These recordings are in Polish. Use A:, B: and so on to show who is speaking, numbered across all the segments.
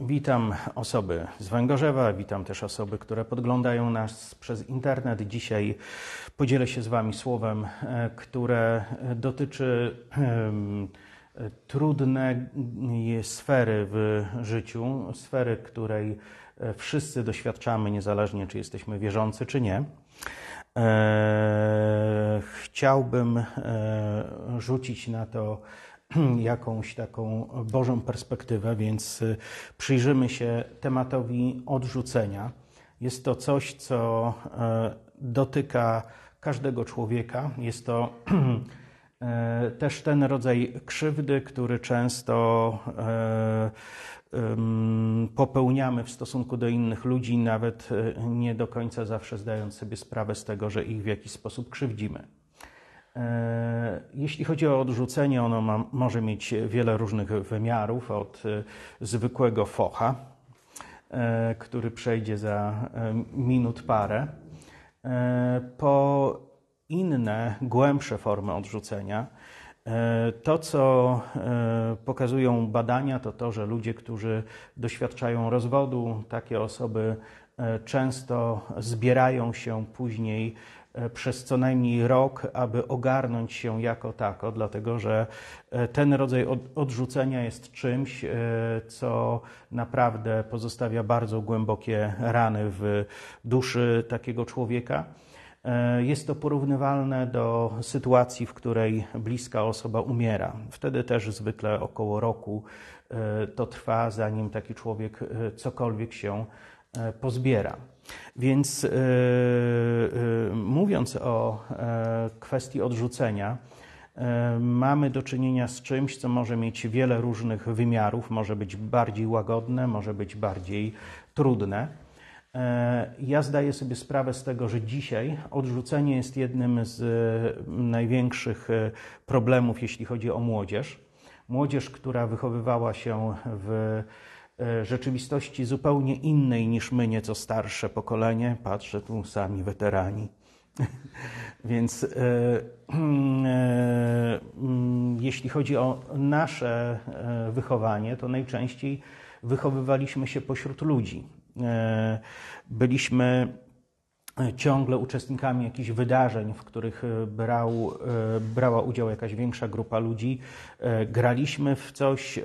A: Witam osoby z Węgorzewa, witam też osoby, które podglądają nas przez internet. Dzisiaj podzielę się z Wami słowem, e, które dotyczy trudnej sfery w życiu, sfery, której e, wszyscy doświadczamy, niezależnie czy jesteśmy wierzący, czy nie. E, chciałbym rzucić na to jakąś taką Bożą perspektywę, więc y, przyjrzymy się tematowi odrzucenia. Jest to coś, co e, dotyka każdego człowieka. Jest to e, też ten rodzaj krzywdy, który często e, popełniamy w stosunku do innych ludzi, nawet nie do końca zawsze zdając sobie sprawę z tego, że ich w jakiś sposób krzywdzimy. E, jeśli chodzi o odrzucenie, ono ma, może mieć wiele różnych wymiarów, od e, zwykłego focha, e, który przejdzie za minut parę, po inne, głębsze formy odrzucenia. To, co pokazują badania, to to, że ludzie, którzy doświadczają rozwodu, takie osoby często zbierają się później przez co najmniej rok, aby ogarnąć się jako tako, dlatego że e, ten rodzaj odrzucenia jest czymś, e, co naprawdę pozostawia bardzo głębokie rany w duszy takiego człowieka. Jest to porównywalne do sytuacji, w której bliska osoba umiera. Wtedy też zwykle około roku to trwa, zanim taki człowiek cokolwiek się pozbiera. Więc yy, yy, mówiąc o yy, kwestii odrzucenia, mamy do czynienia z czymś, co może mieć wiele różnych wymiarów, może być bardziej łagodne, może być bardziej trudne. Ja zdaję sobie sprawę z tego, że dzisiaj odrzucenie jest jednym z największych problemów, jeśli chodzi o młodzież. Młodzież, która wychowywała się w rzeczywistości zupełnie innej niż my, nieco starsze pokolenie. Patrzę tu sami weterani. Więc e, e, mm, jeśli chodzi o nasze e, wychowanie, to najczęściej wychowywaliśmy się pośród ludzi. E, byliśmy ciągle uczestnikami jakichś wydarzeń, w których e, brał, e, brała udział jakaś większa grupa ludzi. E, graliśmy w coś,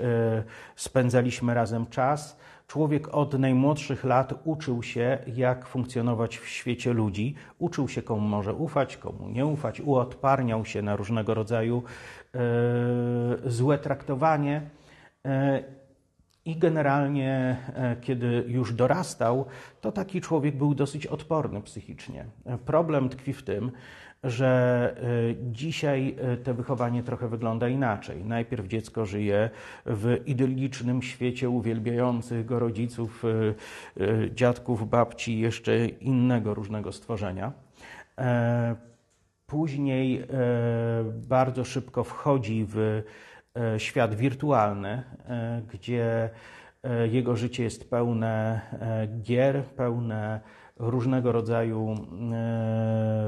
A: spędzaliśmy razem czas. Człowiek od najmłodszych lat uczył się, jak funkcjonować w świecie ludzi, uczył się, komu może ufać, komu nie ufać, uodparniał się na różnego rodzaju złe traktowanie i generalnie, e, kiedy już dorastał, to taki człowiek był dosyć odporny psychicznie. Problem tkwi w tym, że e, dzisiaj e, to wychowanie trochę wygląda inaczej. Najpierw dziecko żyje w idyllicznym świecie uwielbiających go rodziców, dziadków, babci, jeszcze innego różnego stworzenia. Później bardzo szybko wchodzi w świat wirtualny, e, gdzie e, jego życie jest pełne gier, pełne różnego rodzaju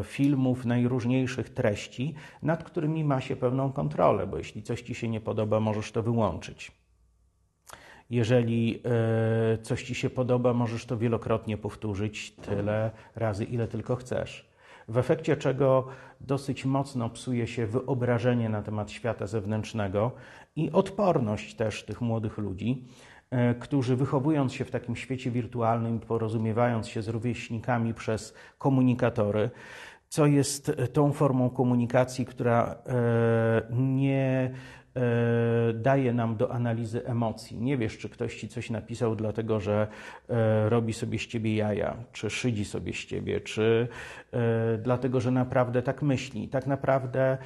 A: filmów, najróżniejszych treści, nad którymi ma się pełną kontrolę, bo jeśli coś ci się nie podoba, możesz to wyłączyć. Jeżeli coś ci się podoba, możesz to wielokrotnie powtórzyć tyle razy, ile tylko chcesz w efekcie czego dosyć mocno psuje się wyobrażenie na temat świata zewnętrznego i odporność też tych młodych ludzi, e, którzy wychowując się w takim świecie wirtualnym, porozumiewając się z rówieśnikami przez komunikatory, co jest tą formą komunikacji, która e, nie E, daje nam do analizy emocji. Nie wiesz, czy ktoś ci coś napisał, dlatego że e, robi sobie z ciebie jaja, czy szydzi sobie z ciebie, czy e, dlatego, że naprawdę tak myśli. Tak naprawdę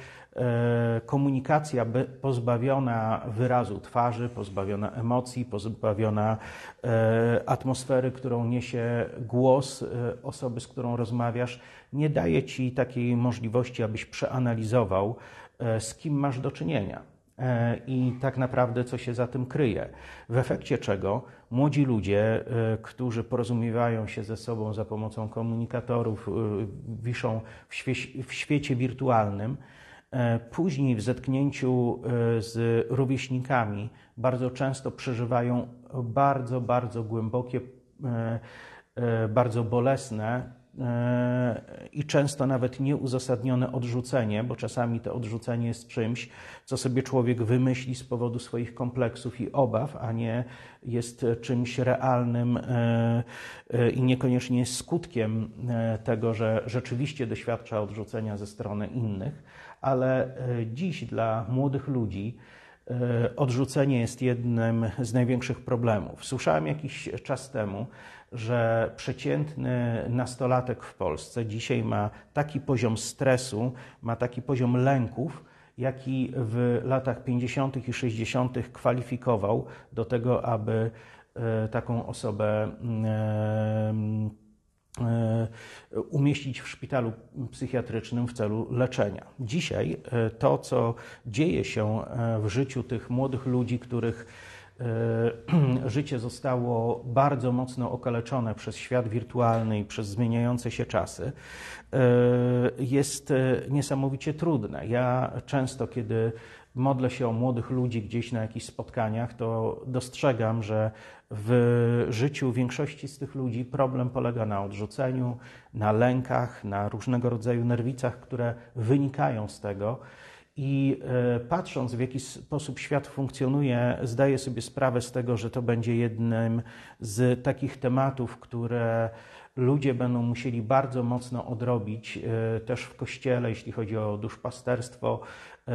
A: komunikacja pozbawiona wyrazu twarzy, pozbawiona emocji, pozbawiona atmosfery, którą niesie głos osoby, z którą rozmawiasz, nie daje ci takiej możliwości, abyś przeanalizował, z kim masz do czynienia. E, i tak naprawdę co się za tym kryje. W efekcie czego młodzi ludzie, e, którzy porozumiewają się ze sobą za pomocą komunikatorów, e, wiszą w, w świecie wirtualnym, Później w zetknięciu z rówieśnikami bardzo często przeżywają bardzo, bardzo głębokie, bardzo bolesne i często nawet nieuzasadnione odrzucenie, bo czasami to odrzucenie jest czymś, co sobie człowiek wymyśli z powodu swoich kompleksów i obaw, a nie jest czymś realnym e, e, i niekoniecznie jest skutkiem e, tego, że rzeczywiście doświadcza odrzucenia ze strony innych. Ale dziś dla młodych ludzi, odrzucenie jest jednym z największych problemów. Słyszałem jakiś czas temu, że przeciętny nastolatek w Polsce dzisiaj ma taki poziom stresu, ma taki poziom lęków, jaki w latach 50. i 60. kwalifikował do tego, aby e, taką osobę e, e, umieścić w szpitalu psychiatrycznym w celu leczenia. Dzisiaj to, co dzieje się w życiu tych młodych ludzi, których E, życie zostało bardzo mocno okaleczone przez świat wirtualny i przez zmieniające się czasy, e, jest e, niesamowicie trudne. Ja często, kiedy modlę się o młodych ludzi gdzieś na jakichś spotkaniach, to dostrzegam, że w życiu większości z tych ludzi problem polega na odrzuceniu, na lękach, na różnego rodzaju nerwicach, które wynikają z tego. I e, patrząc, w jaki sposób świat funkcjonuje, zdaję sobie sprawę z tego, że to będzie jednym z takich tematów, które ludzie będą musieli bardzo mocno odrobić e, też w kościele, jeśli chodzi o duszpasterstwo, e,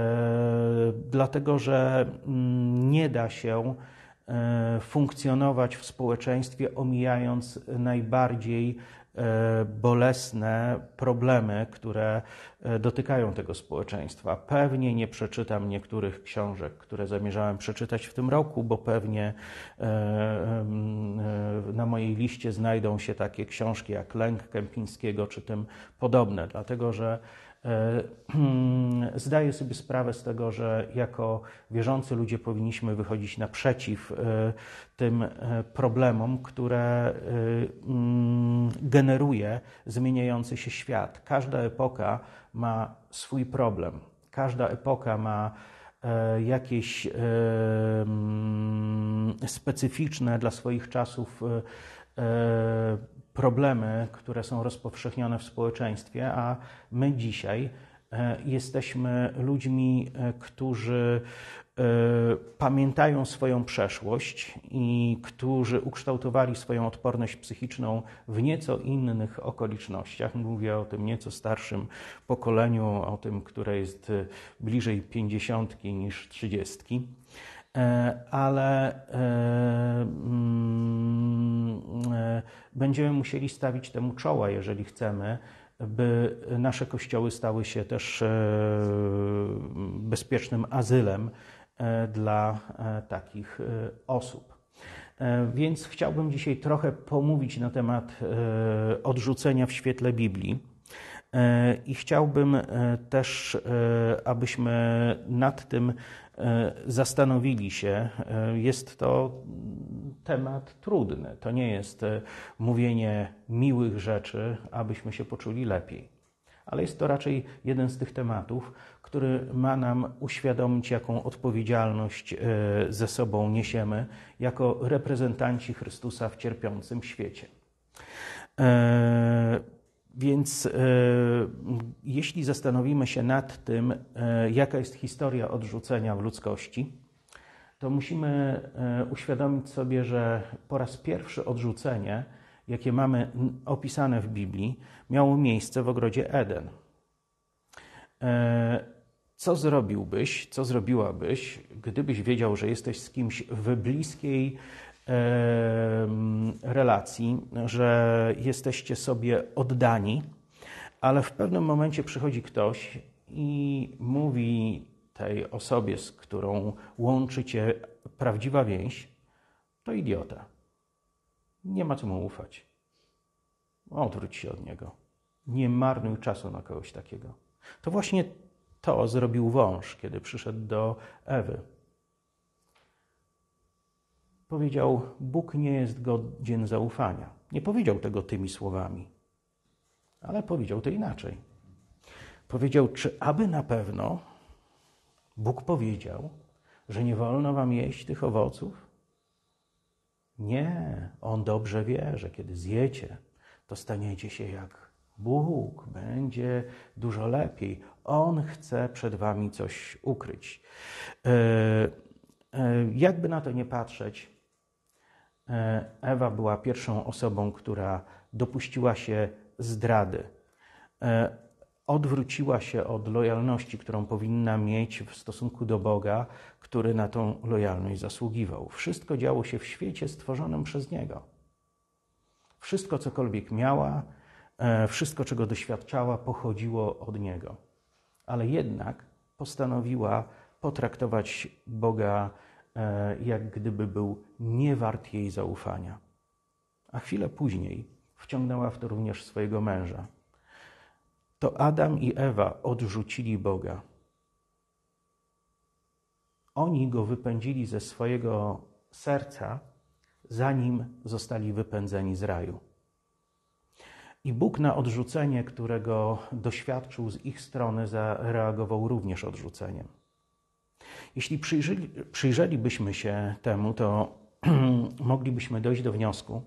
A: dlatego że mm, nie da się funkcjonować w społeczeństwie, omijając najbardziej E, bolesne problemy, które e, dotykają tego społeczeństwa. Pewnie nie przeczytam niektórych książek, które zamierzałem przeczytać w tym roku, bo pewnie e, na mojej liście znajdą się takie książki jak Lęk Kępińskiego czy tym podobne, dlatego że E, zdaję sobie sprawę z tego, że jako wierzący ludzie powinniśmy wychodzić naprzeciw e, tym e, problemom, które mm, generuje zmieniający się świat. Każda epoka ma swój problem. Każda epoka ma jakieś mm, specyficzne dla swoich czasów problemy, które są rozpowszechnione w społeczeństwie, a my dzisiaj e, jesteśmy ludźmi, e, którzy e, pamiętają swoją przeszłość i którzy ukształtowali swoją odporność psychiczną w nieco innych okolicznościach. Mówię o tym nieco starszym pokoleniu, o tym, które jest bliżej pięćdziesiątki niż trzydziestki. E, ale e, mm, e, będziemy musieli stawić temu czoła, jeżeli chcemy, by nasze kościoły stały się też bezpiecznym azylem dla takich osób. Więc chciałbym dzisiaj trochę pomówić na temat odrzucenia w świetle Biblii. I chciałbym też, abyśmy nad tym E, zastanowili się. E, jest to temat trudny. To nie jest e, mówienie miłych rzeczy, abyśmy się poczuli lepiej. Ale jest to raczej jeden z tych tematów, który ma nam uświadomić, jaką odpowiedzialność ze sobą niesiemy jako reprezentanci Chrystusa w cierpiącym świecie. Więc e, jeśli zastanowimy się nad tym, e, jaka jest historia odrzucenia w ludzkości, to musimy e, uświadomić sobie, że po raz pierwszy odrzucenie, jakie mamy opisane w Biblii, miało miejsce w ogrodzie Eden. Co zrobiłbyś, co zrobiłabyś, gdybyś wiedział, że jesteś z kimś w bliskiej relacji, że jesteście sobie oddani, ale w pewnym momencie przychodzi ktoś i mówi tej osobie, z którą łączy cię prawdziwa więź, to idiota. Nie ma co mu ufać. Odwróć się od niego. Nie marnuj czasu na kogoś takiego. To właśnie to zrobił wąż, kiedy przyszedł do Ewy. Powiedział: Bóg nie jest godzien zaufania. Nie powiedział tego tymi słowami, ale powiedział to inaczej. powiedział: Czy aby na pewno Bóg powiedział, że nie wolno wam jeść tych owoców? Nie, on dobrze wie, że kiedy zjecie, to staniecie się jak Bóg, będzie dużo lepiej. On chce przed wami coś ukryć. E, e, jakby na to nie patrzeć, Ewa była pierwszą osobą, która dopuściła się zdrady odwróciła się od lojalności, którą powinna mieć w stosunku do Boga, który na tą lojalność zasługiwał. Wszystko działo się w świecie stworzonym przez Niego. Wszystko, cokolwiek miała, e, wszystko, czego doświadczała, pochodziło od Niego. Ale jednak postanowiła potraktować Boga, e, jak gdyby był niewart jej zaufania. A chwilę później wciągnęła w to również swojego męża to Adam i Ewa odrzucili Boga. Oni go wypędzili ze swojego serca, zanim zostali wypędzeni z raju. I Bóg na odrzucenie, którego doświadczył z ich strony, zareagował również odrzuceniem. Jeśli przyjrzeli, przyjrzelibyśmy się temu, to moglibyśmy dojść do wniosku,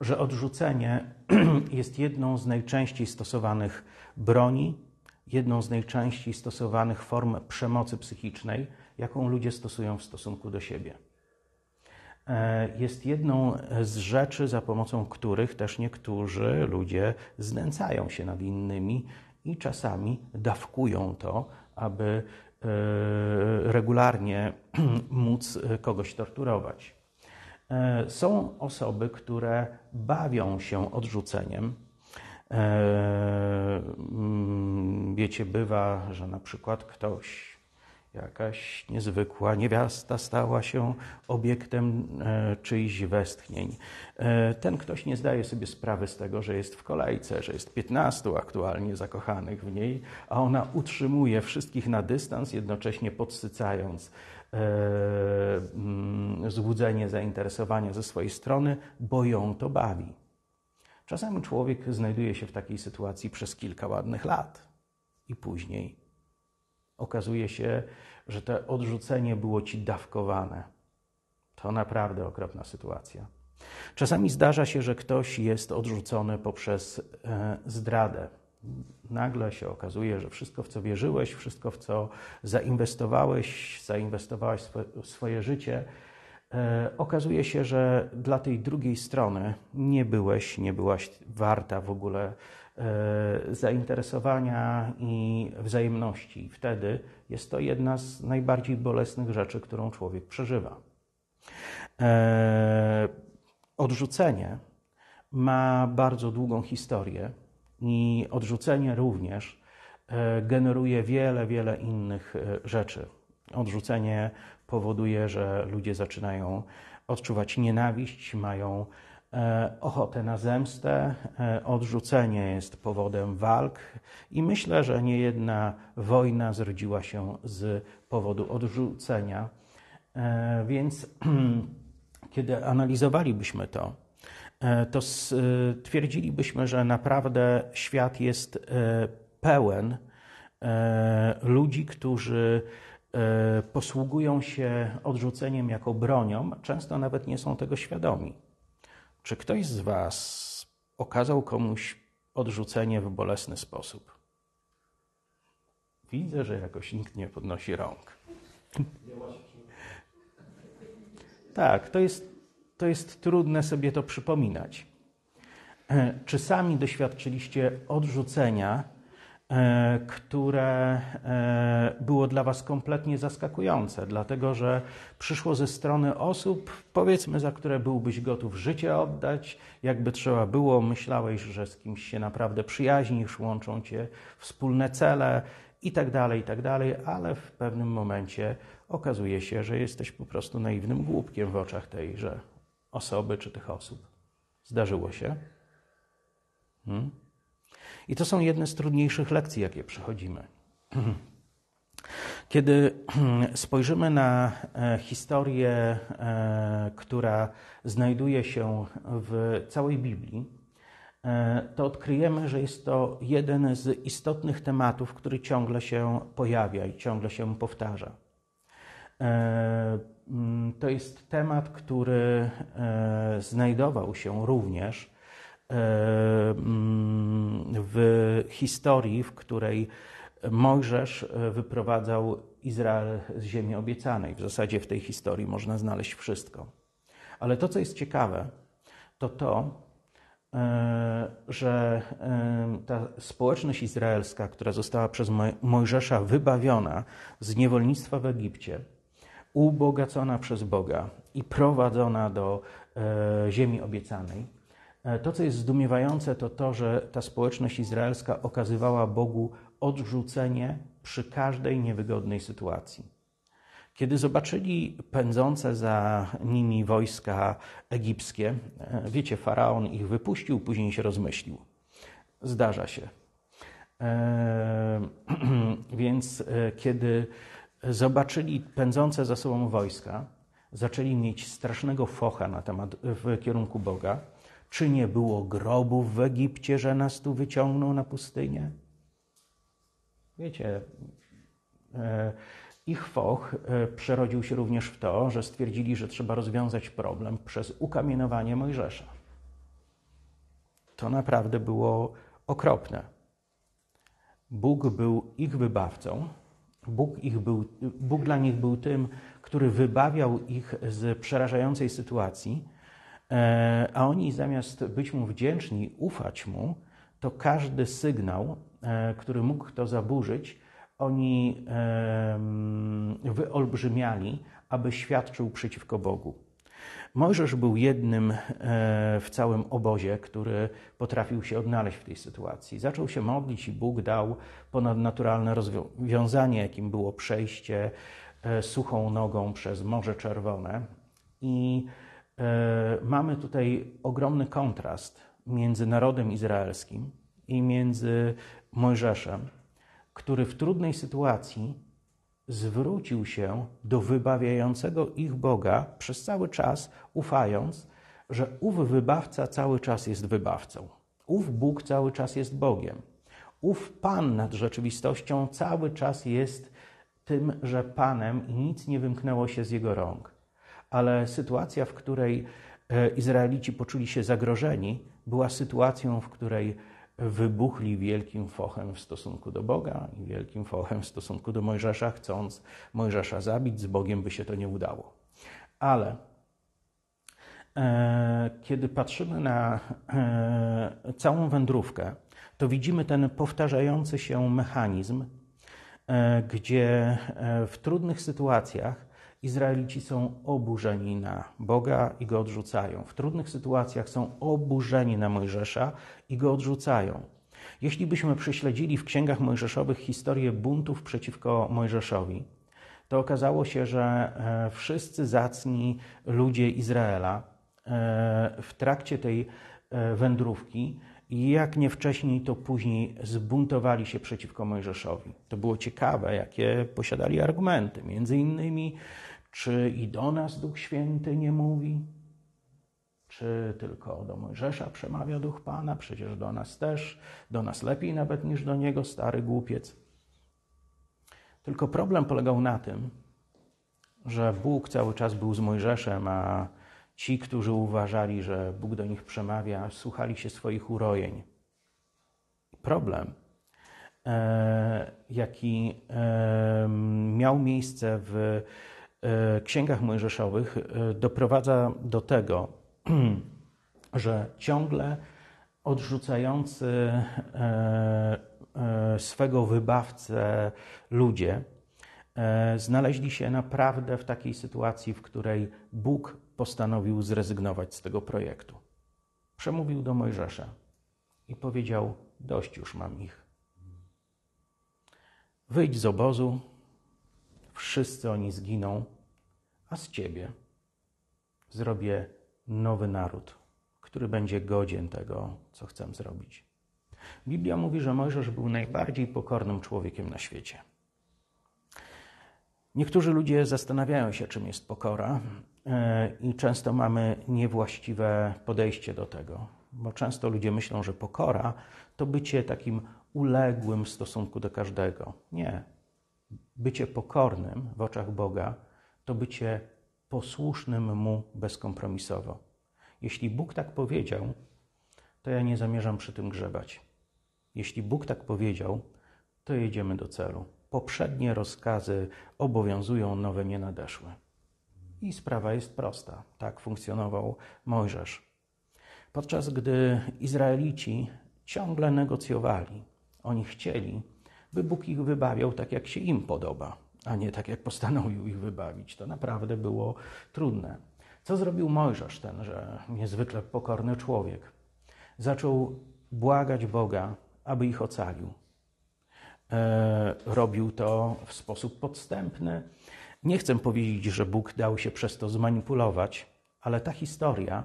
A: że odrzucenie jest jedną z najczęściej stosowanych broni, jedną z najczęściej stosowanych form przemocy psychicznej, jaką ludzie stosują w stosunku do siebie. E, jest jedną z rzeczy, za pomocą których też niektórzy ludzie znęcają się nad innymi i czasami dawkują to, aby regularnie móc kogoś torturować. E, są osoby, które bawią się odrzuceniem. E, wiecie, bywa, że na przykład ktoś, jakaś niezwykła niewiasta stała się obiektem e, czyichś westchnień. Ten ktoś nie zdaje sobie sprawy z tego, że jest w kolejce, że jest 15 aktualnie zakochanych w niej, a ona utrzymuje wszystkich na dystans, jednocześnie podsycając E, mm, złudzenie, zainteresowanie ze swojej strony, bo ją to bawi. Czasami człowiek znajduje się w takiej sytuacji przez kilka ładnych lat i później okazuje się, że to odrzucenie było ci dawkowane. To naprawdę okropna sytuacja. Czasami zdarza się, że ktoś jest odrzucony poprzez e, zdradę, nagle się okazuje, że wszystko, w co wierzyłeś, wszystko, w co zainwestowałeś, zainwestowałeś swoje, życie, e, okazuje się, że dla tej drugiej strony nie byłeś, nie byłaś warta w ogóle zainteresowania i wzajemności. Wtedy jest to jedna z najbardziej bolesnych rzeczy, którą człowiek przeżywa. E, odrzucenie ma bardzo długą historię i odrzucenie również e, generuje wiele, wiele innych e, rzeczy. Odrzucenie powoduje, że ludzie zaczynają odczuwać nienawiść, mają e, ochotę na zemstę. Odrzucenie jest powodem walk i myślę, że niejedna wojna zrodziła się z powodu odrzucenia. Więc kiedy analizowalibyśmy to, E, to stwierdzilibyśmy, że naprawdę świat jest e, pełen e, ludzi, którzy posługują się odrzuceniem jako bronią, często nawet nie są tego świadomi. Czy ktoś z Was okazał komuś odrzucenie w bolesny sposób? Widzę, że jakoś nikt nie podnosi rąk. Tak, to jest to jest trudne sobie to przypominać. E, czy sami doświadczyliście odrzucenia, które e, było dla Was kompletnie zaskakujące, dlatego że przyszło ze strony osób, powiedzmy, za które byłbyś gotów życie oddać, jakby trzeba było, myślałeś, że z kimś się naprawdę przyjaźnisz, łączą Cię wspólne cele i tak dalej, i tak ale w pewnym momencie okazuje się, że jesteś po prostu naiwnym głupkiem w oczach tejże osoby czy tych osób. Zdarzyło się. Hmm? I to są jedne z trudniejszych lekcji, jakie przechodzimy. Kiedy spojrzymy na e, historię, e, która znajduje się w całej Biblii, e, to odkryjemy, że jest to jeden z istotnych tematów, który ciągle się pojawia i ciągle się powtarza. To jest temat, który znajdował się również w historii, w której Mojżesz wyprowadzał Izrael z ziemi obiecanej. W zasadzie w tej historii można znaleźć wszystko. Ale to, co jest ciekawe, to to, e, że e, ta społeczność izraelska, która została przez Mojżesza wybawiona z niewolnictwa w Egipcie, ubogacona przez Boga i prowadzona do e, ziemi obiecanej, to, co jest zdumiewające, to to, że ta społeczność izraelska okazywała Bogu odrzucenie przy każdej niewygodnej sytuacji. Kiedy zobaczyli pędzące za nimi wojska egipskie, e, wiecie, faraon ich wypuścił, później się rozmyślił. Zdarza się. E, więc e, kiedy zobaczyli pędzące za sobą wojska, zaczęli mieć strasznego focha na temat w kierunku Boga. Czy nie było grobów w Egipcie, że nas tu wyciągnął na pustynię? Wiecie, ich foch e, przerodził się również w to, że stwierdzili, że trzeba rozwiązać problem przez ukamienowanie Mojżesza. To naprawdę było okropne. Bóg był ich wybawcą, Bóg, ich był, Bóg dla nich był tym, który wybawiał ich z przerażającej sytuacji, e, a oni zamiast być mu wdzięczni, ufać mu, to każdy sygnał, e, który mógł to zaburzyć, oni wyolbrzymiali, aby świadczył przeciwko Bogu. Mojżesz był jednym e, w całym obozie, który potrafił się odnaleźć w tej sytuacji. Zaczął się modlić i Bóg dał ponadnaturalne rozwiązanie, jakim było przejście e, suchą nogą przez Morze Czerwone. I e, mamy tutaj ogromny kontrast między narodem izraelskim i między Mojżeszem który w trudnej sytuacji zwrócił się do wybawiającego ich Boga przez cały czas, ufając, że ów wybawca cały czas jest wybawcą. Ów Bóg cały czas jest Bogiem. Ów Pan nad rzeczywistością cały czas jest tym, że Panem i nic nie wymknęło się z jego rąk. Ale sytuacja, w której e, Izraelici poczuli się zagrożeni, była sytuacją, w której wybuchli wielkim fochem w stosunku do Boga i wielkim fochem w stosunku do Mojżesza, chcąc Mojżesza zabić. Z Bogiem by się to nie udało. Ale e, kiedy patrzymy na e, całą wędrówkę, to widzimy ten powtarzający się mechanizm, e, gdzie e, w trudnych sytuacjach Izraelici są oburzeni na Boga i go odrzucają. W trudnych sytuacjach są oburzeni na Mojżesza i go odrzucają. Jeśli byśmy prześledzili w księgach mojżeszowych historię buntów przeciwko Mojżeszowi, to okazało się, że e, wszyscy zacni ludzie Izraela e, w trakcie tej e, wędrówki, jak nie wcześniej, to później zbuntowali się przeciwko Mojżeszowi. To było ciekawe, jakie posiadali argumenty. Między innymi czy i do nas Duch Święty nie mówi? Czy tylko do Mojżesza przemawia Duch Pana? Przecież do nas też, do nas lepiej nawet niż do niego, stary głupiec. Tylko problem polegał na tym, że Bóg cały czas był z Mojżeszem, a ci, którzy uważali, że Bóg do nich przemawia, słuchali się swoich urojeń. Problem, e, jaki e, miał miejsce w księgach mojżeszowych e, doprowadza do tego, że ciągle odrzucający e, swego wybawcę ludzie znaleźli się naprawdę w takiej sytuacji, w której Bóg postanowił zrezygnować z tego projektu. Przemówił do Mojżesza i powiedział: Dość już mam ich. Wyjdź z obozu, wszyscy oni zginą, a z ciebie zrobię nowy naród, który będzie godzien tego, co chcę zrobić. Biblia mówi, że Mojżesz był najbardziej pokornym człowiekiem na świecie. Niektórzy ludzie zastanawiają się, czym jest pokora, e, i często mamy niewłaściwe podejście do tego. Bo często ludzie myślą, że pokora to bycie takim uległym w stosunku do każdego. Nie. Bycie pokornym w oczach Boga to bycie posłusznym Mu bezkompromisowo. Jeśli Bóg tak powiedział, to ja nie zamierzam przy tym grzebać. Jeśli Bóg tak powiedział, to jedziemy do celu. Poprzednie rozkazy obowiązują, nowe nie nadeszły. I sprawa jest prosta. Tak funkcjonował Mojżesz. Podczas gdy Izraelici ciągle negocjowali, oni chcieli, by Bóg ich wybawiał tak, jak się im podoba, a nie tak, jak postanowił ich wybawić. To naprawdę było trudne. Co zrobił Mojżesz, tenże niezwykle pokorny człowiek? Zaczął błagać Boga, aby ich ocalił. E, robił to w sposób podstępny. Nie chcę powiedzieć, że Bóg dał się przez to zmanipulować, ale ta historia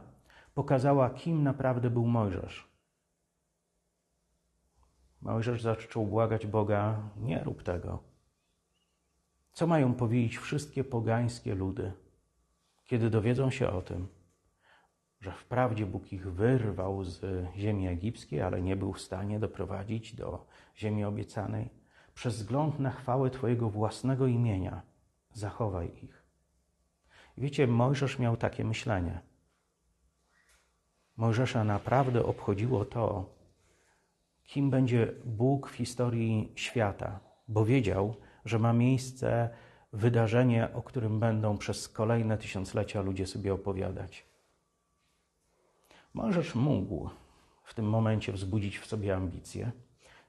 A: pokazała, kim naprawdę był Mojżesz. Mojżesz zaczął błagać Boga: Nie rób tego. Co mają powiedzieć wszystkie pogańskie ludy, kiedy dowiedzą się o tym, że wprawdzie Bóg ich wyrwał z ziemi egipskiej, ale nie był w stanie doprowadzić do ziemi obiecanej? Przez wzgląd na chwałę Twojego własnego imienia zachowaj ich. wiecie, Mojżesz miał takie myślenie. Mojżesza naprawdę obchodziło to, kim będzie Bóg w historii świata, bo wiedział, że ma miejsce wydarzenie, o którym będą przez kolejne tysiąclecia ludzie sobie opowiadać. Mojżesz mógł w tym momencie wzbudzić w sobie ambicje.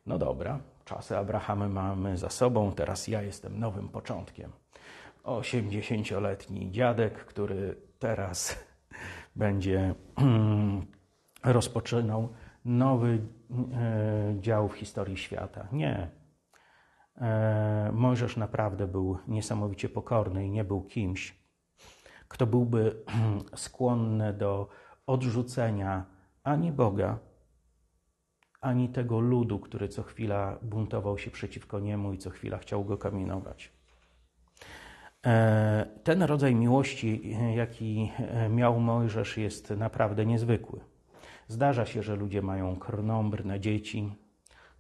A: No dobra, czasy Abrahamy mamy za sobą, teraz ja jestem nowym początkiem. Osiemdziesięcioletni dziadek, który teraz będzie rozpoczynał nowy e, dział w historii świata. Nie. E, Mojżesz naprawdę był niesamowicie pokorny i nie był kimś, kto byłby skłonny do odrzucenia ani Boga, ani tego ludu, który co chwila buntował się przeciwko niemu i co chwila chciał go kamienować. E, ten rodzaj miłości, jaki miał Mojżesz, jest naprawdę niezwykły. Zdarza się, że ludzie mają krnąbrne dzieci,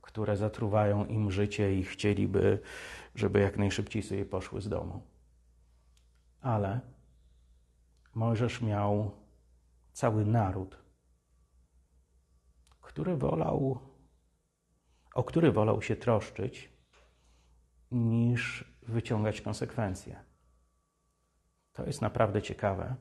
A: które zatruwają im życie i chcieliby, żeby jak najszybciej sobie poszły z domu. Ale Mojżesz miał cały naród, który wolał, o który wolał się troszczyć, niż wyciągać konsekwencje. To jest naprawdę ciekawe,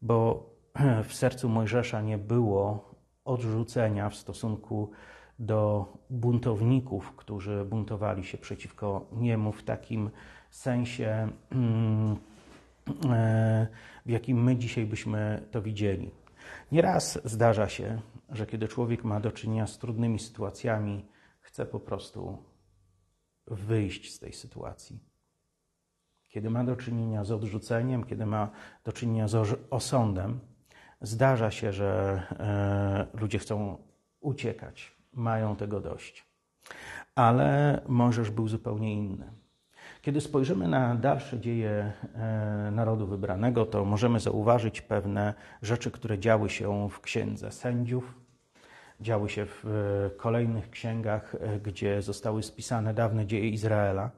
A: bo w sercu Mojżesza nie było odrzucenia w stosunku do buntowników, którzy buntowali się przeciwko niemu w takim sensie, mm, e, w jakim my dzisiaj byśmy to widzieli. Nieraz zdarza się, że kiedy człowiek ma do czynienia z trudnymi sytuacjami, chce po prostu wyjść z tej sytuacji. Kiedy ma do czynienia z odrzuceniem, kiedy ma do czynienia z osądem, Zdarza się, że e, ludzie chcą uciekać, mają tego dość. Ale Mojżesz był zupełnie inny. Kiedy spojrzymy na dalsze dzieje e, narodu wybranego, to możemy zauważyć pewne rzeczy, które działy się w księdze sędziów, działy się w e, kolejnych księgach, gdzie zostały spisane dawne dzieje Izraela.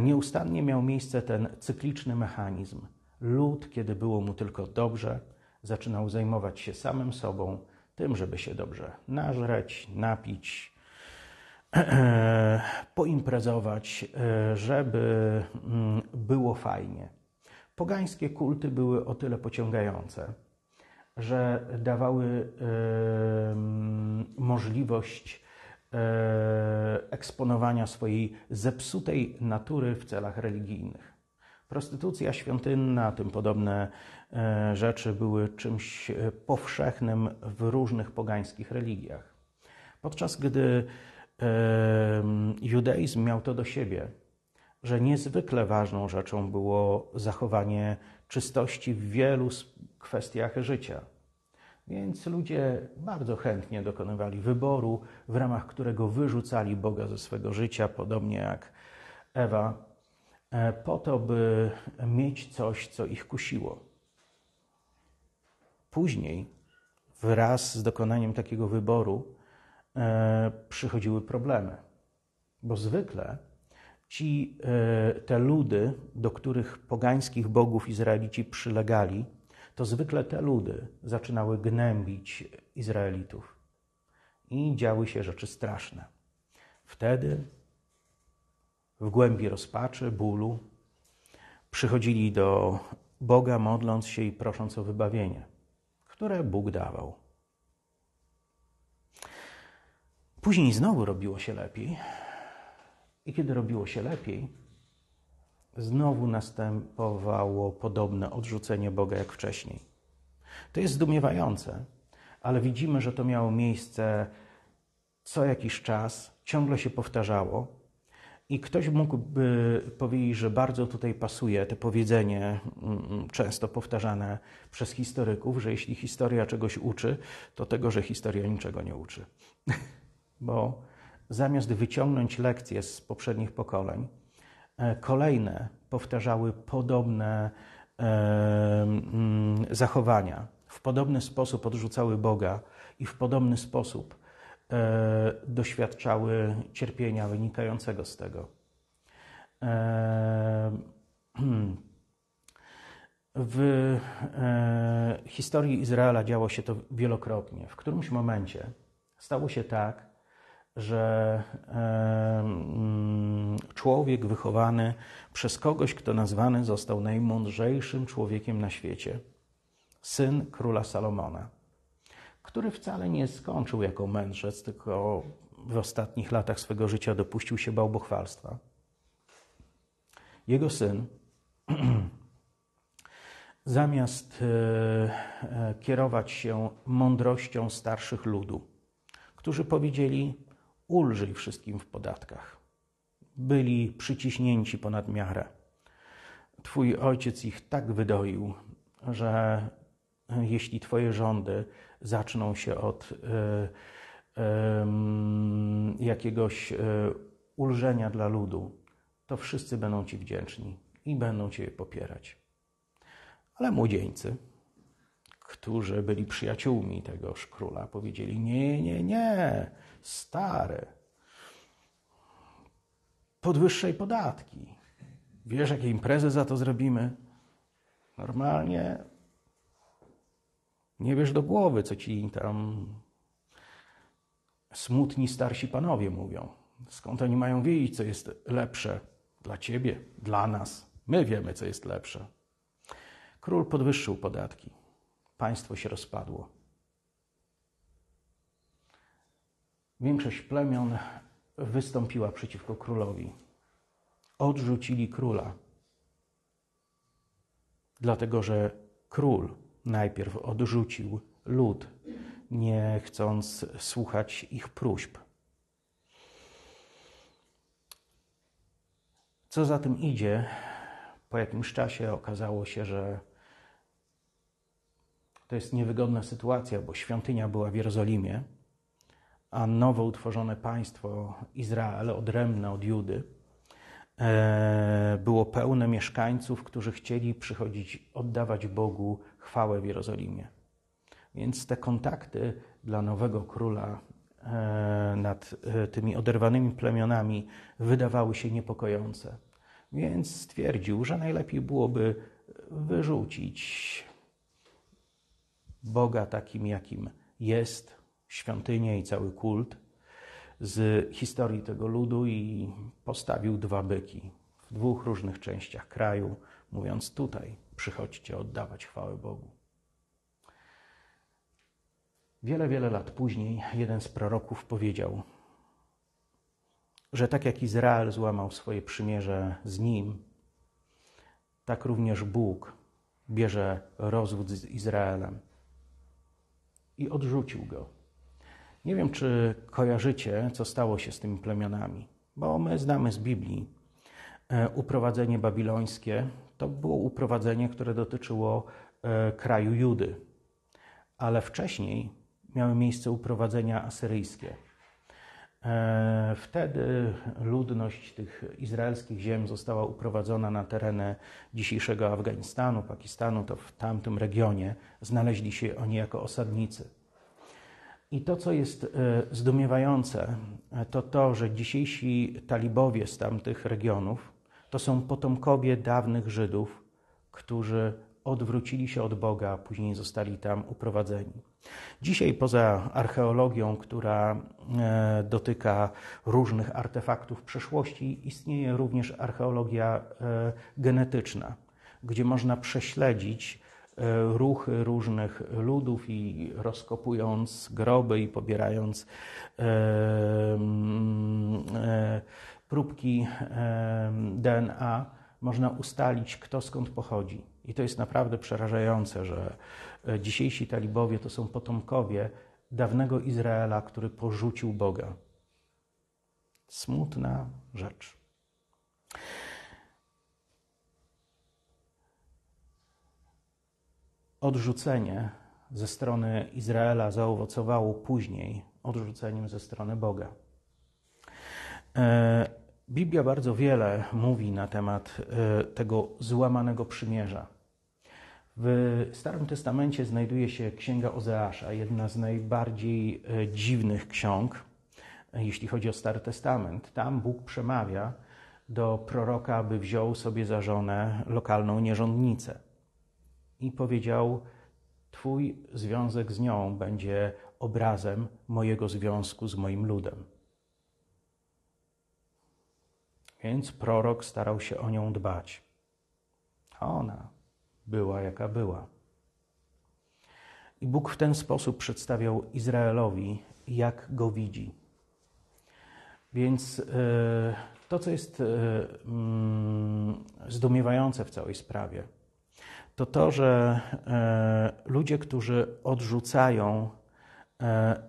A: Nieustannie miał miejsce ten cykliczny mechanizm. Lud, kiedy było mu tylko dobrze, zaczynał zajmować się samym sobą, tym, żeby się dobrze nażreć, napić, poimprezować, żeby mm, było fajnie. Pogańskie kulty były o tyle pociągające, że dawały możliwość e, eksponowania swojej zepsutej natury w celach religijnych. Prostytucja świątynna, tym podobne rzeczy były czymś e, powszechnym w różnych pogańskich religiach. Podczas gdy judaizm miał to do siebie, że niezwykle ważną rzeczą było zachowanie czystości w wielu kwestiach życia. Więc ludzie bardzo chętnie dokonywali wyboru, w ramach którego wyrzucali Boga ze swego życia, podobnie jak Ewa E, po to, by mieć coś, co ich kusiło. Później, wraz z dokonaniem takiego wyboru e, przychodziły problemy. Bo zwykle ci, e, te ludy, do których pogańskich bogów Izraelici przylegali, to zwykle te ludy zaczynały gnębić Izraelitów. I działy się rzeczy straszne. Wtedy, w głębi rozpaczy, bólu, przychodzili do Boga, modląc się i prosząc o wybawienie, które Bóg dawał. Później znowu robiło się lepiej, i kiedy robiło się lepiej, znowu następowało podobne odrzucenie Boga jak wcześniej. To jest zdumiewające, ale widzimy, że to miało miejsce co jakiś czas, ciągle się powtarzało. I ktoś mógłby powiedzieć, że bardzo tutaj pasuje to powiedzenie, mm, często powtarzane przez historyków, że jeśli historia czegoś uczy, to tego, że historia niczego nie uczy. Bo zamiast wyciągnąć lekcje z poprzednich pokoleń, e, kolejne powtarzały podobne e, mm, zachowania, w podobny sposób odrzucały Boga i w podobny sposób doświadczały cierpienia wynikającego z tego. W historii Izraela działo się to wielokrotnie. W którymś momencie stało się tak, że człowiek wychowany przez kogoś, kto nazwany został najmądrzejszym człowiekiem na świecie, syn króla Salomona, który wcale nie skończył jako mędrzec, tylko w ostatnich latach swego życia dopuścił się bałbochwalstwa. Jego syn, zamiast e, e, kierować się mądrością starszych ludu, którzy powiedzieli: ulżyj wszystkim w podatkach. Byli przyciśnięci ponad miarę. Twój ojciec ich tak wydoił, że jeśli Twoje rządy zaczną się od y, jakiegoś y, ulżenia dla ludu, to wszyscy będą Ci wdzięczni i będą Cię popierać. Ale młodzieńcy, którzy byli przyjaciółmi tegoż króla, powiedzieli: Nie, nie, nie, stary. Podwyższaj podatki. Wiesz, jakie imprezy za to zrobimy? Normalnie nie wiesz do głowy, co ci tam smutni starsi panowie mówią. Skąd oni mają wiedzieć, co jest lepsze dla ciebie, dla nas? My wiemy, co jest lepsze. Król podwyższył podatki. Państwo się rozpadło. Większość plemion wystąpiła przeciwko królowi. Odrzucili króla, dlatego że król najpierw odrzucił lud, nie chcąc słuchać ich próśb. Co za tym idzie, po jakimś czasie okazało się, że to jest niewygodna sytuacja, bo świątynia była w Jerozolimie a nowo utworzone państwo Izrael, odrębne od Judy, e, było pełne mieszkańców, którzy chcieli przychodzić, oddawać Bogu chwałę w Jerozolimie. Więc te kontakty dla nowego króla e, nad e, tymi oderwanymi plemionami wydawały się niepokojące. Więc stwierdził, że najlepiej byłoby wyrzucić Boga takim, jakim jest, świątynię i cały kult z historii tego ludu i postawił dwa byki w dwóch różnych częściach kraju, mówiąc tutaj przychodźcie oddawać chwałę Bogu. Wiele, wiele lat później jeden z proroków powiedział, że tak jak Izrael złamał swoje przymierze z nim, tak również Bóg bierze rozwód z Izraelem i odrzucił go nie wiem, czy kojarzycie, co stało się z tymi plemionami, bo my znamy z Biblii e, uprowadzenie babilońskie. To było uprowadzenie, które dotyczyło e, kraju Judy, ale wcześniej miały miejsce uprowadzenia asyryjskie. E, wtedy ludność tych izraelskich ziem została uprowadzona na tereny dzisiejszego Afganistanu, Pakistanu, to w tamtym regionie znaleźli się oni jako osadnicy. I to, co jest zdumiewające, to to, że dzisiejsi talibowie z tamtych regionów to są potomkowie dawnych Żydów, którzy odwrócili się od Boga, a później zostali tam uprowadzeni. Dzisiaj, poza archeologią, która e, dotyka różnych artefaktów przeszłości, istnieje również archeologia e, genetyczna, gdzie można prześledzić e, ruchy różnych ludów i rozkopując groby i pobierając próbki DNA, można ustalić, kto skąd pochodzi. I to jest naprawdę przerażające, że e, dzisiejsi talibowie to są potomkowie dawnego Izraela, który porzucił Boga. Smutna rzecz. Odrzucenie ze strony Izraela zaowocowało później odrzuceniem ze strony Boga. Biblia bardzo wiele mówi na temat e, tego złamanego przymierza. W Starym Testamencie znajduje się Księga Ozeasza, jedna z najbardziej e, dziwnych ksiąg, jeśli chodzi o Stary Testament. Tam Bóg przemawia do proroka, aby wziął sobie za żonę lokalną nierządnicę i powiedział: Twój związek z nią będzie obrazem mojego związku z moim ludem. Więc prorok starał się o nią dbać. A ona była jaka była. I Bóg w ten sposób przedstawiał Izraelowi, jak go widzi. Więc e, to, co jest e, mm, zdumiewające w całej sprawie, to to, że e, ludzie, którzy odrzucają,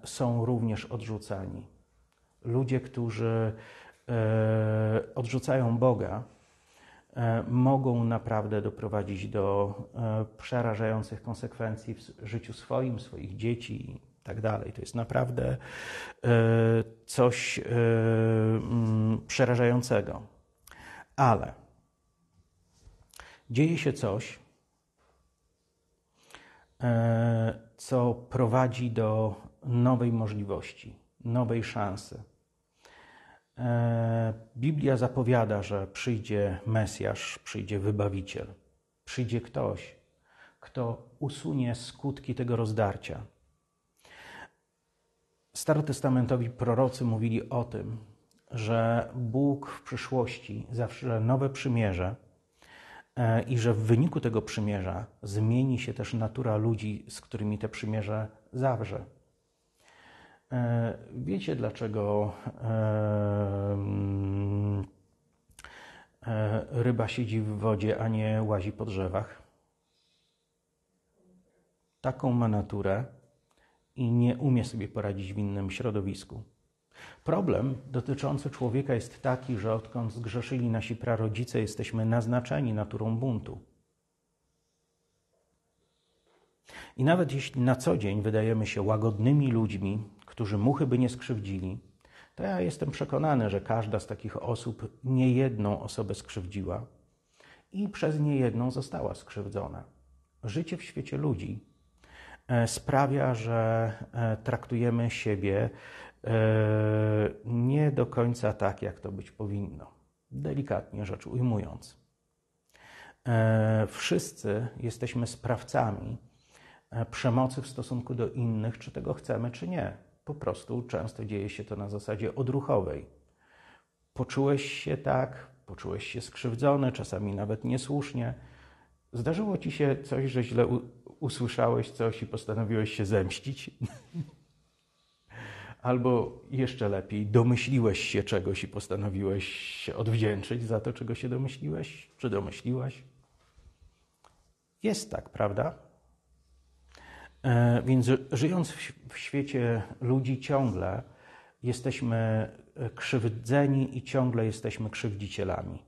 A: są również odrzucani. Ludzie, którzy odrzucają Boga, e, mogą naprawdę doprowadzić do e, przerażających konsekwencji w życiu swoim, swoich dzieci i tak dalej. To jest naprawdę coś mm, przerażającego. Ale dzieje się coś, co prowadzi do nowej możliwości, nowej szansy E, Biblia zapowiada, że przyjdzie Mesjasz, przyjdzie wybawiciel, przyjdzie ktoś, kto usunie skutki tego rozdarcia. Starotestamentowi prorocy mówili o tym, że Bóg w przyszłości zawsze nowe przymierze e, i że w wyniku tego przymierza zmieni się też natura ludzi, z którymi te przymierze zawrze. E, wiecie, dlaczego e, e, ryba siedzi w wodzie, a nie łazi po drzewach? Taką ma naturę i nie umie sobie poradzić w innym środowisku. Problem dotyczący człowieka jest taki, że odkąd zgrzeszyli nasi prarodzice, jesteśmy naznaczeni naturą buntu. I nawet jeśli na co dzień wydajemy się łagodnymi ludźmi, którzy muchy by nie skrzywdzili, to ja jestem przekonany, że każda z takich osób niejedną osobę skrzywdziła i przez niejedną została skrzywdzona. Życie w świecie ludzi e, sprawia, że e, traktujemy siebie e, nie do końca tak, jak to być powinno. Delikatnie rzecz ujmując. Wszyscy jesteśmy sprawcami przemocy w stosunku do innych, czy tego chcemy, czy nie po prostu często dzieje się to na zasadzie odruchowej. Poczułeś się tak, poczułeś się skrzywdzony, czasami nawet niesłusznie. Zdarzyło ci się coś, że źle usłyszałeś coś i postanowiłeś się zemścić? Albo jeszcze lepiej, domyśliłeś się czegoś i postanowiłeś się odwdzięczyć za to, czego się domyśliłeś, czy domyśliłaś? Jest tak, prawda? E, więc żyjąc w świecie ludzi ciągle jesteśmy e, krzywdzeni i ciągle jesteśmy krzywdzicielami.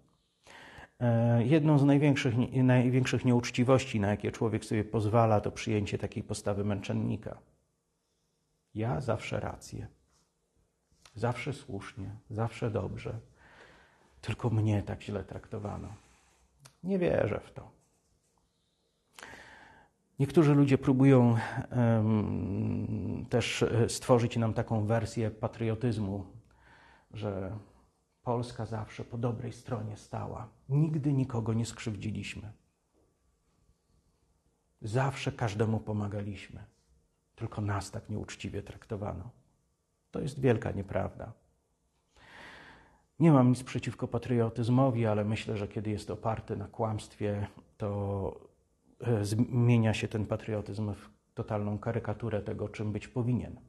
A: E, jedną z największych, największych nieuczciwości, na jakie człowiek sobie pozwala, to przyjęcie takiej postawy męczennika. Ja zawsze rację, zawsze słusznie, zawsze dobrze, tylko mnie tak źle traktowano. Nie wierzę w to. Niektórzy ludzie próbują um, też e, stworzyć nam taką wersję patriotyzmu, że Polska zawsze po dobrej stronie stała. Nigdy nikogo nie skrzywdziliśmy. Zawsze każdemu pomagaliśmy. Tylko nas tak nieuczciwie traktowano. To jest wielka nieprawda. Nie mam nic przeciwko patriotyzmowi, ale myślę, że kiedy jest oparty na kłamstwie, to zmienia się ten patriotyzm w totalną karykaturę tego, czym być powinien.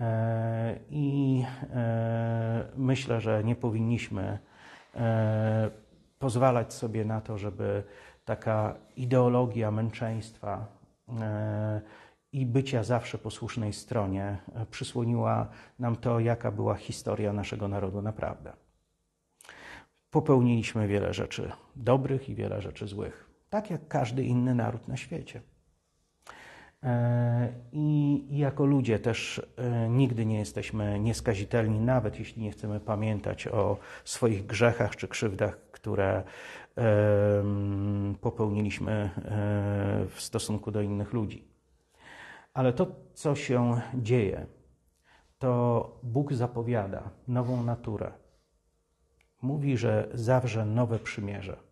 A: E, I e, myślę, że nie powinniśmy pozwalać sobie na to, żeby taka ideologia męczeństwa i bycia zawsze posłusznej stronie e, przysłoniła nam to, jaka była historia naszego narodu naprawdę. Popełniliśmy wiele rzeczy dobrych i wiele rzeczy złych, tak jak każdy inny naród na świecie. E, I jako ludzie też e, nigdy nie jesteśmy nieskazitelni, nawet jeśli nie chcemy pamiętać o swoich grzechach czy krzywdach, które popełniliśmy w stosunku do innych ludzi. Ale to, co się dzieje, to Bóg zapowiada nową naturę. Mówi, że zawrze nowe przymierze.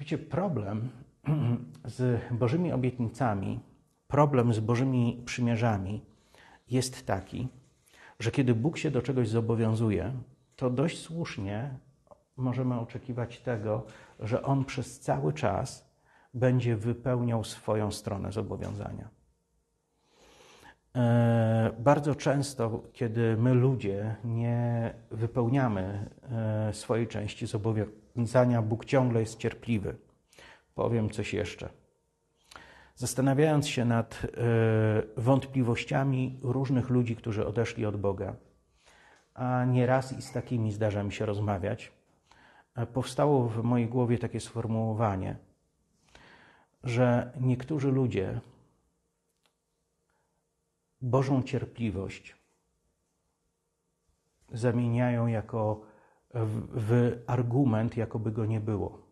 A: Wiecie, problem z Bożymi obietnicami, problem z Bożymi przymierzami jest taki, że kiedy Bóg się do czegoś zobowiązuje, to dość słusznie możemy oczekiwać tego, że On przez cały czas będzie wypełniał swoją stronę zobowiązania. E, bardzo często, kiedy my ludzie nie wypełniamy e, swojej części zobowiązania, Bóg ciągle jest cierpliwy. Powiem coś jeszcze. Zastanawiając się nad e, wątpliwościami różnych ludzi, którzy odeszli od Boga, a nieraz i z takimi zdarza mi się rozmawiać, powstało w mojej głowie takie sformułowanie – że niektórzy ludzie Bożą cierpliwość zamieniają jako w, w argument, jakoby go nie było.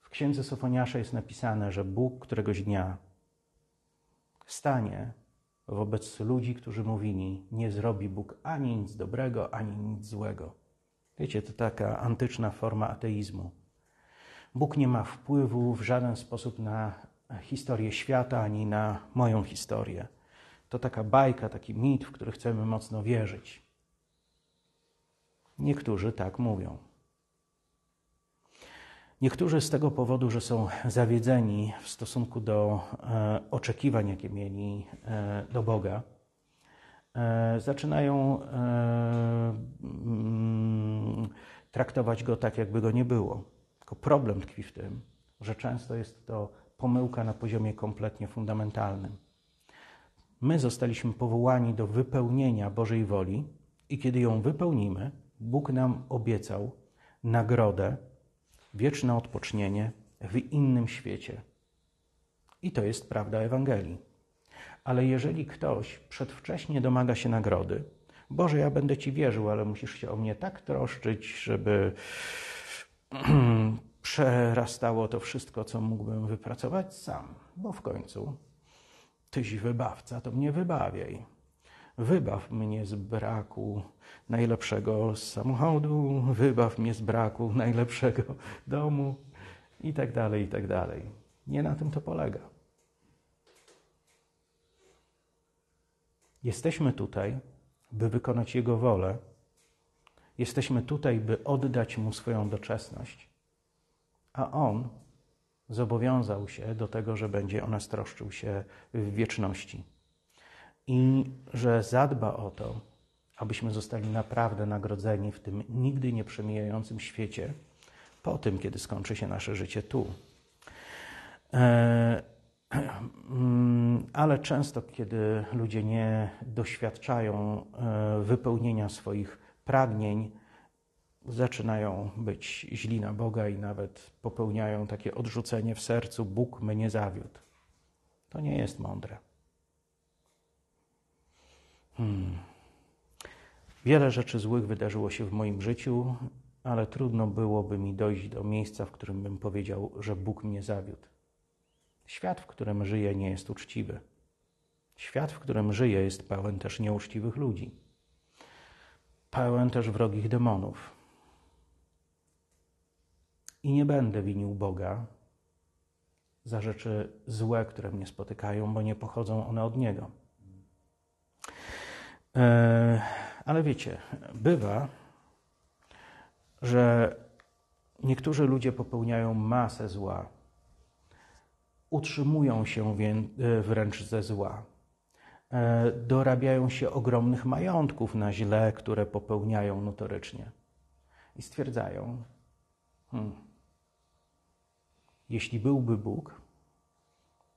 A: W księdze Sofoniasza jest napisane, że Bóg któregoś dnia stanie wobec ludzi, którzy mówili: Nie zrobi Bóg ani nic dobrego, ani nic złego. Wiecie, to taka antyczna forma ateizmu. Bóg nie ma wpływu w żaden sposób na historię świata ani na moją historię. To taka bajka, taki mit, w który chcemy mocno wierzyć. Niektórzy tak mówią. Niektórzy z tego powodu, że są zawiedzeni w stosunku do e, oczekiwań, jakie mieli e, do Boga, e, zaczynają e, mm, traktować go tak, jakby go nie było. Tylko problem tkwi w tym, że często jest to pomyłka na poziomie kompletnie fundamentalnym. My zostaliśmy powołani do wypełnienia Bożej woli i kiedy ją wypełnimy, Bóg nam obiecał nagrodę, wieczne odpocznienie w innym świecie. I to jest prawda Ewangelii. Ale jeżeli ktoś przedwcześnie domaga się nagrody, Boże, ja będę Ci wierzył, ale musisz się o mnie tak troszczyć, żeby przerastało to wszystko, co mógłbym wypracować sam, bo w końcu tyś wybawca, to mnie wybawiaj. Wybaw mnie z braku najlepszego samochodu, wybaw mnie z braku najlepszego domu i tak dalej, i tak dalej. Nie na tym to polega. Jesteśmy tutaj, by wykonać Jego wolę Jesteśmy tutaj, by oddać Mu swoją doczesność, a On zobowiązał się do tego, że będzie o nas troszczył się w wieczności i że zadba o to, abyśmy zostali naprawdę nagrodzeni w tym nigdy nie przemijającym świecie, po tym, kiedy skończy się nasze życie tu. E, ale często, kiedy ludzie nie doświadczają e, wypełnienia swoich pragnień zaczynają być źli na Boga i nawet popełniają takie odrzucenie w sercu: Bóg mnie zawiódł. To nie jest mądre. Hmm. Wiele rzeczy złych wydarzyło się w moim życiu ale trudno byłoby mi dojść do miejsca, w którym bym powiedział, że Bóg mnie zawiódł. Świat, w którym żyję, nie jest uczciwy. Świat, w którym żyję, jest pełen też nieuczciwych ludzi, pełen też wrogich demonów. I nie będę winił Boga za rzeczy złe, które mnie spotykają, bo nie pochodzą one od Niego. E, ale wiecie, bywa, że niektórzy ludzie popełniają masę zła, utrzymują się e, wręcz ze zła, e, dorabiają się ogromnych majątków na źle, które popełniają notorycznie i stwierdzają, hmm, jeśli byłby Bóg,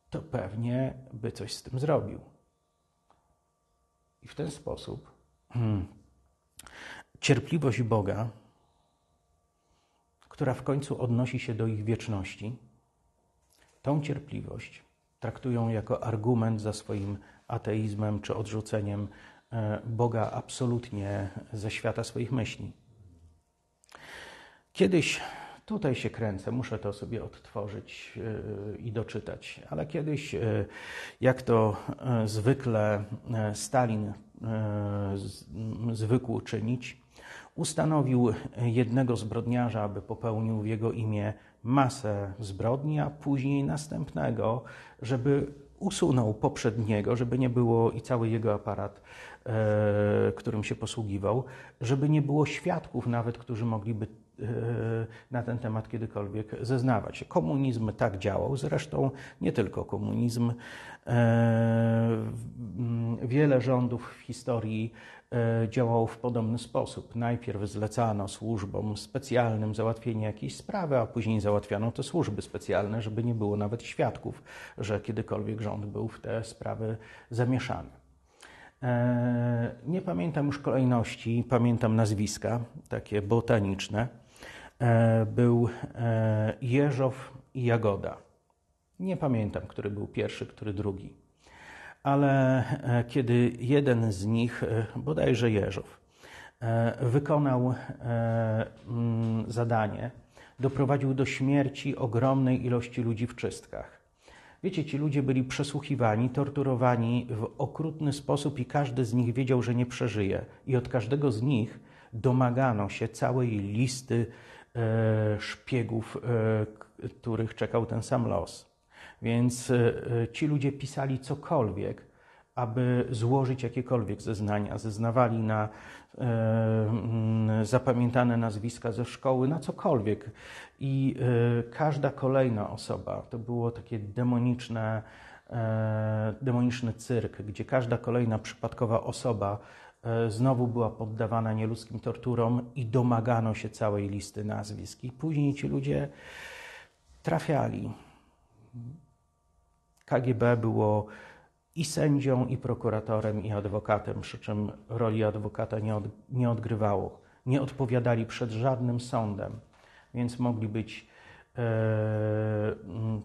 A: to pewnie by coś z tym zrobił. I w ten sposób hmm, cierpliwość Boga, która w końcu odnosi się do ich wieczności, tą cierpliwość traktują jako argument za swoim ateizmem czy odrzuceniem e, Boga absolutnie ze świata swoich myśli. Kiedyś Tutaj się kręcę, muszę to sobie odtworzyć e, i doczytać. Ale kiedyś, e, jak to e, zwykle Stalin zwykł czynić, ustanowił jednego zbrodniarza, aby popełnił w jego imię masę zbrodni, a później następnego, żeby usunął poprzedniego, żeby nie było i cały jego aparat, którym się posługiwał, żeby nie było świadków nawet, którzy mogliby na ten temat kiedykolwiek zeznawać. Komunizm tak działał, zresztą nie tylko komunizm. E, wiele rządów w historii e, działało w podobny sposób. Najpierw zlecano służbom specjalnym załatwienie jakiejś sprawy, a później załatwiano te służby specjalne, żeby nie było nawet świadków, że kiedykolwiek rząd był w te sprawy zamieszany. Nie pamiętam już kolejności, pamiętam nazwiska, takie botaniczne. E, był e, Jeżow i Jagoda. Nie pamiętam, który był pierwszy, który drugi. Ale e, kiedy jeden z nich, bodajże Jeżow, wykonał mm, zadanie, doprowadził do śmierci ogromnej ilości ludzi w czystkach. Wiecie, ci ludzie byli przesłuchiwani, torturowani w okrutny sposób i każdy z nich wiedział, że nie przeżyje. I od każdego z nich domagano się całej listy szpiegów, e, których czekał ten sam los. Więc e, ci ludzie pisali cokolwiek, aby złożyć jakiekolwiek zeznania. Zeznawali na mm, zapamiętane nazwiska ze szkoły, na cokolwiek. I każda kolejna osoba to było takie demoniczne, demoniczny cyrk, gdzie każda kolejna przypadkowa osoba E, znowu była poddawana nieludzkim torturom i domagano się całej listy nazwisk. I później ci ludzie trafiali. KGB było i sędzią, i prokuratorem, i adwokatem, przy czym roli adwokata nie, od, nie odgrywało. Nie odpowiadali przed żadnym sądem, więc mogli być e,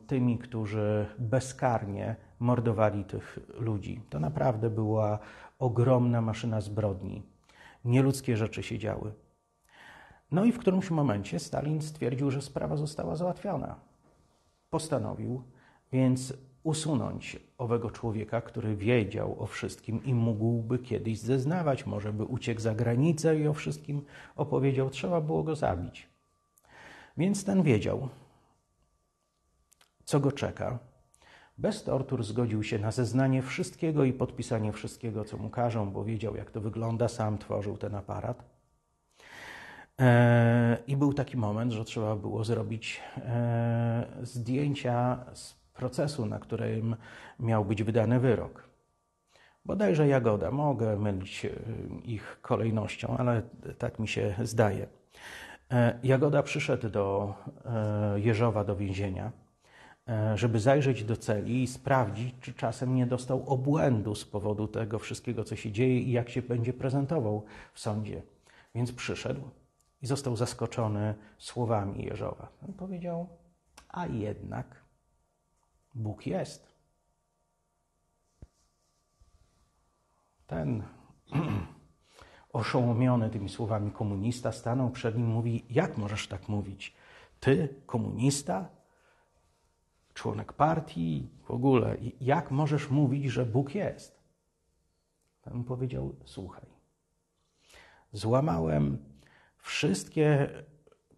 A: tymi, którzy bezkarnie mordowali tych ludzi. To naprawdę była ogromna maszyna zbrodni. Nieludzkie rzeczy się działy. No i w którymś momencie Stalin stwierdził, że sprawa została załatwiona. Postanowił więc usunąć owego człowieka, który wiedział o wszystkim i mógłby kiedyś zeznawać, może by uciekł za granicę i o wszystkim opowiedział, trzeba było go zabić. Więc ten wiedział, co go czeka, bez tortur zgodził się na zeznanie wszystkiego i podpisanie wszystkiego, co mu każą, bo wiedział, jak to wygląda, sam tworzył ten aparat. E, I był taki moment, że trzeba było zrobić e, zdjęcia z procesu, na którym miał być wydany wyrok. Bodajże Jagoda, mogę mylić e, ich kolejnością, ale tak mi się zdaje. Jagoda przyszedł do Jeżowa do więzienia żeby zajrzeć do celi i sprawdzić, czy czasem nie dostał obłędu z powodu tego wszystkiego, co się dzieje i jak się będzie prezentował w sądzie. Więc przyszedł i został zaskoczony słowami Jeżowa. On powiedział, a jednak Bóg jest. Ten oszołomiony tymi słowami komunista, stanął przed nim i mówi: Jak możesz tak mówić? Ty, komunista? Członek partii? W ogóle, jak możesz mówić, że Bóg jest? Ten powiedział: Słuchaj, złamałem wszystkie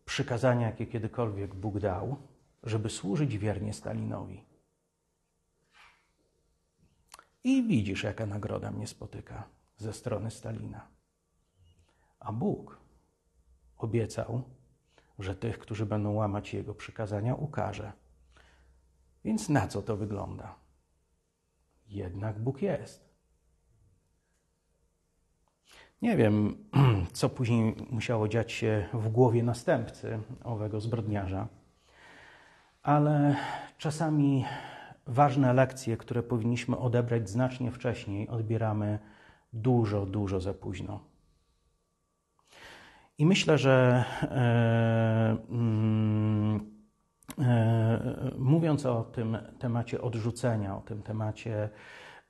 A: przykazania, jakie kiedykolwiek Bóg dał, żeby służyć wiernie Stalinowi. I widzisz, jaka nagroda mnie spotyka ze strony Stalina. A Bóg obiecał, że tych, którzy będą łamać Jego przykazania, ukaże. Więc na co to wygląda? Jednak Bóg jest. Nie wiem, co później musiało dziać się w głowie następcy owego zbrodniarza, ale czasami ważne lekcje, które powinniśmy odebrać znacznie wcześniej, odbieramy dużo, dużo za późno. I myślę, że mm, e, mówiąc o tym temacie odrzucenia, o tym temacie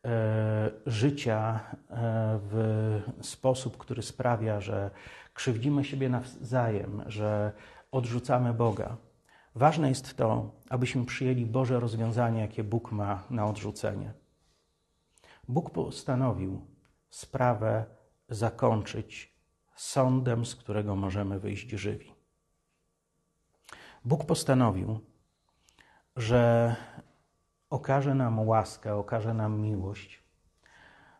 A: e, życia e, w sposób, który sprawia, że krzywdzimy siebie nawzajem, że odrzucamy Boga, ważne jest to, abyśmy przyjęli Boże rozwiązanie, jakie Bóg ma na odrzucenie. Bóg postanowił sprawę zakończyć sądem, z którego możemy wyjść żywi. Bóg postanowił, że okaże nam łaskę, okaże nam miłość,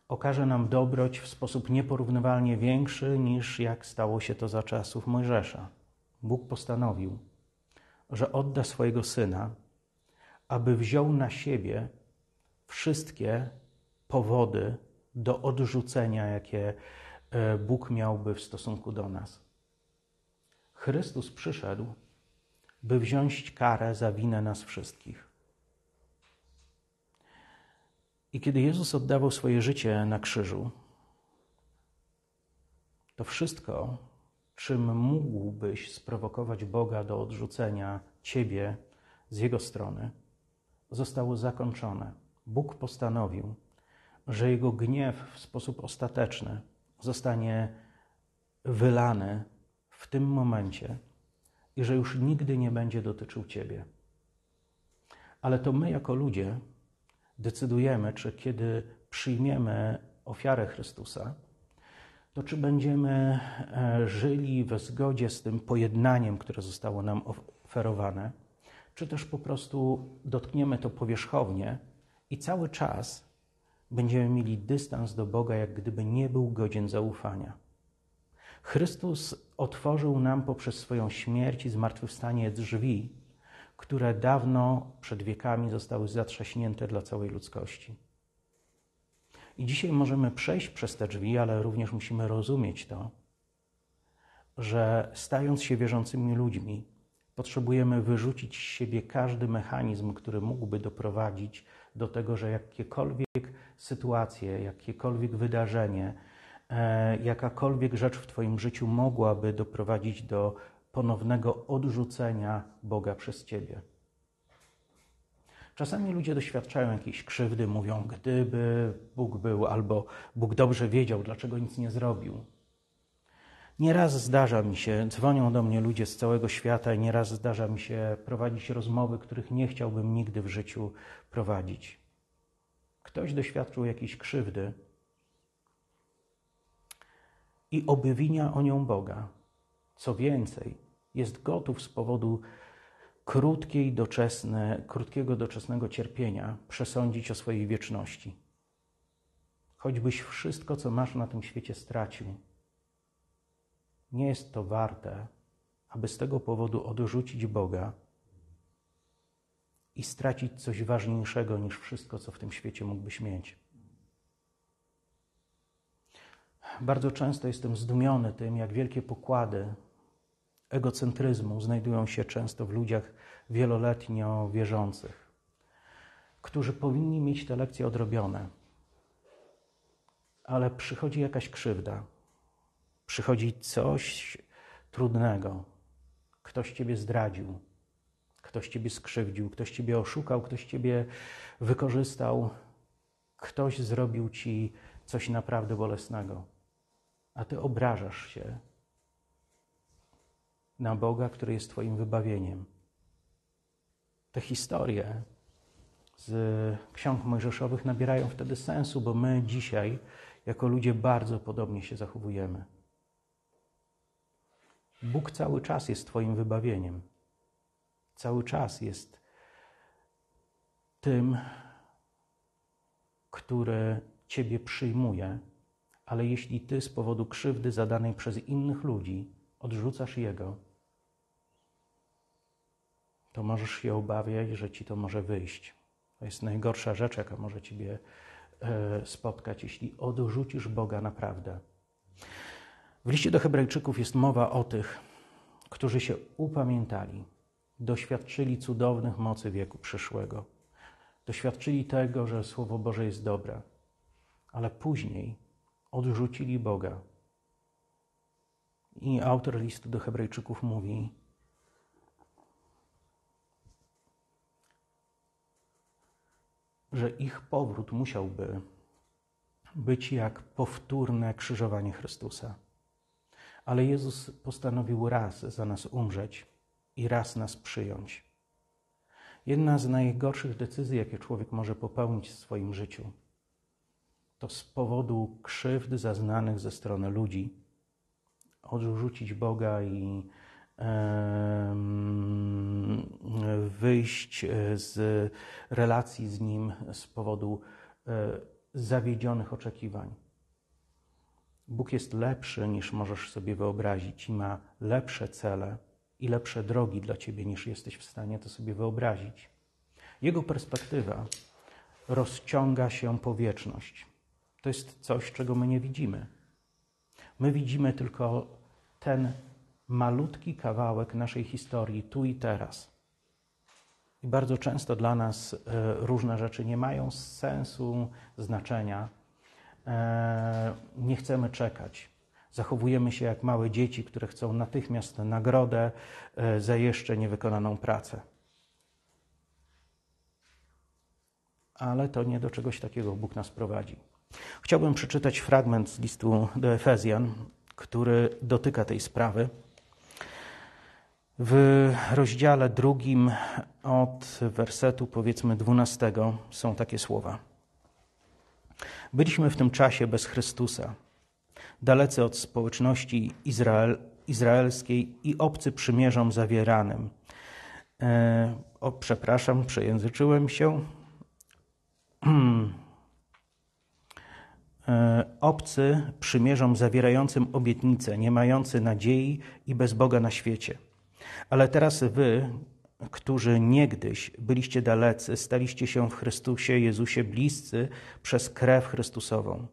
A: okaże nam dobroć w sposób nieporównywalnie większy niż jak stało się to za czasów Mojżesza. Bóg postanowił, że odda swojego syna, aby wziął na siebie wszystkie powody do odrzucenia, jakie E, Bóg miałby w stosunku do nas. Chrystus przyszedł, by wziąć karę za winę nas wszystkich. I kiedy Jezus oddawał swoje życie na krzyżu, to wszystko, czym mógłbyś sprowokować Boga do odrzucenia ciebie z Jego strony, zostało zakończone. Bóg postanowił, że Jego gniew w sposób ostateczny zostanie wylany w tym momencie i że już nigdy nie będzie dotyczył Ciebie. Ale to my, jako ludzie, decydujemy, czy kiedy przyjmiemy ofiarę Chrystusa, to czy będziemy e, żyli we zgodzie z tym pojednaniem, które zostało nam oferowane, czy też po prostu dotkniemy to powierzchownie i cały czas będziemy mieli dystans do Boga, jak gdyby nie był godzien zaufania. Chrystus otworzył nam poprzez swoją śmierć i zmartwychwstanie drzwi, które dawno przed wiekami zostały zatrzaśnięte dla całej ludzkości. I dzisiaj możemy przejść przez te drzwi, ale również musimy rozumieć to, że stając się wierzącymi ludźmi, potrzebujemy wyrzucić z siebie każdy mechanizm, który mógłby doprowadzić do tego, że jakiekolwiek sytuacje, jakiekolwiek wydarzenie, jakakolwiek rzecz w Twoim życiu mogłaby doprowadzić do ponownego odrzucenia Boga przez Ciebie. Czasami ludzie doświadczają jakiejś krzywdy, mówią, gdyby Bóg był, albo Bóg dobrze wiedział, dlaczego nic nie zrobił. Nieraz zdarza mi się, dzwonią do mnie ludzie z całego świata i nieraz zdarza mi się prowadzić rozmowy, których nie chciałbym nigdy w życiu prowadzić. Ktoś doświadczył jakiejś krzywdy i obwinia o nią Boga. Co więcej, jest gotów z powodu krótkiej, doczesne, krótkiego, doczesnego cierpienia przesądzić o swojej wieczności. Choćbyś wszystko, co masz na tym świecie, stracił, nie jest to warte, aby z tego powodu odrzucić Boga i stracić coś ważniejszego niż wszystko, co w tym świecie mógłbyś mieć. Bardzo często jestem zdumiony tym, jak wielkie pokłady egocentryzmu znajdują się często w ludziach wieloletnio wierzących, którzy powinni mieć te lekcje odrobione, ale przychodzi jakaś krzywda, przychodzi coś trudnego, ktoś ciebie zdradził, ktoś ciebie skrzywdził, ktoś ciebie oszukał, ktoś ciebie wykorzystał, ktoś zrobił ci coś naprawdę bolesnego. A ty obrażasz się na Boga, który jest Twoim wybawieniem. Te historie z ksiąg mojżeszowych nabierają wtedy sensu, bo my dzisiaj, jako ludzie, bardzo podobnie się zachowujemy. Bóg cały czas jest Twoim wybawieniem. Cały czas jest tym, który Ciebie przyjmuje, ale jeśli Ty z powodu krzywdy zadanej przez innych ludzi odrzucasz Jego, to możesz się obawiać, że Ci to może wyjść. To jest najgorsza rzecz, jaka może Ciebie e, spotkać, jeśli odrzucisz Boga naprawdę. W liście do Hebrajczyków jest mowa o tych, którzy się upamiętali, doświadczyli cudownych mocy wieku przyszłego, doświadczyli tego, że Słowo Boże jest dobre, ale później odrzucili Boga. I autor listu do Hebrajczyków mówi, że ich powrót musiałby być jak powtórne krzyżowanie Chrystusa. Ale Jezus postanowił raz za nas umrzeć i raz nas przyjąć. Jedna z najgorszych decyzji, jakie człowiek może popełnić w swoim życiu, to z powodu krzywd zaznanych ze strony ludzi odrzucić Boga i wyjść e, z relacji z Nim z powodu e, zawiedzionych oczekiwań. Bóg jest lepszy niż możesz sobie wyobrazić i ma lepsze cele i lepsze drogi dla ciebie niż jesteś w stanie to sobie wyobrazić. Jego perspektywa rozciąga się po wieczność. To jest coś, czego my nie widzimy. My widzimy tylko ten malutki kawałek naszej historii tu i teraz. I bardzo często dla nas e, różne rzeczy nie mają sensu, znaczenia. E, nie chcemy czekać. Zachowujemy się jak małe dzieci, które chcą natychmiast nagrodę e, za jeszcze niewykonaną pracę. Ale to nie do czegoś takiego Bóg nas prowadzi. Chciałbym przeczytać fragment z listu do Efezjan, który dotyka tej sprawy. W rozdziale drugim od wersetu powiedzmy dwunastego są takie słowa. Byliśmy w tym czasie bez Chrystusa, dalecy od społeczności Izrael, izraelskiej i obcy przymierzom zawieranym. E, o, przepraszam, przejęzyczyłem się. E, obcy przymierzom zawierającym obietnice, nie mający nadziei i bez Boga na świecie. Ale teraz wy, którzy niegdyś byliście dalecy, staliście się w Chrystusie Jezusie bliscy przez krew Chrystusową.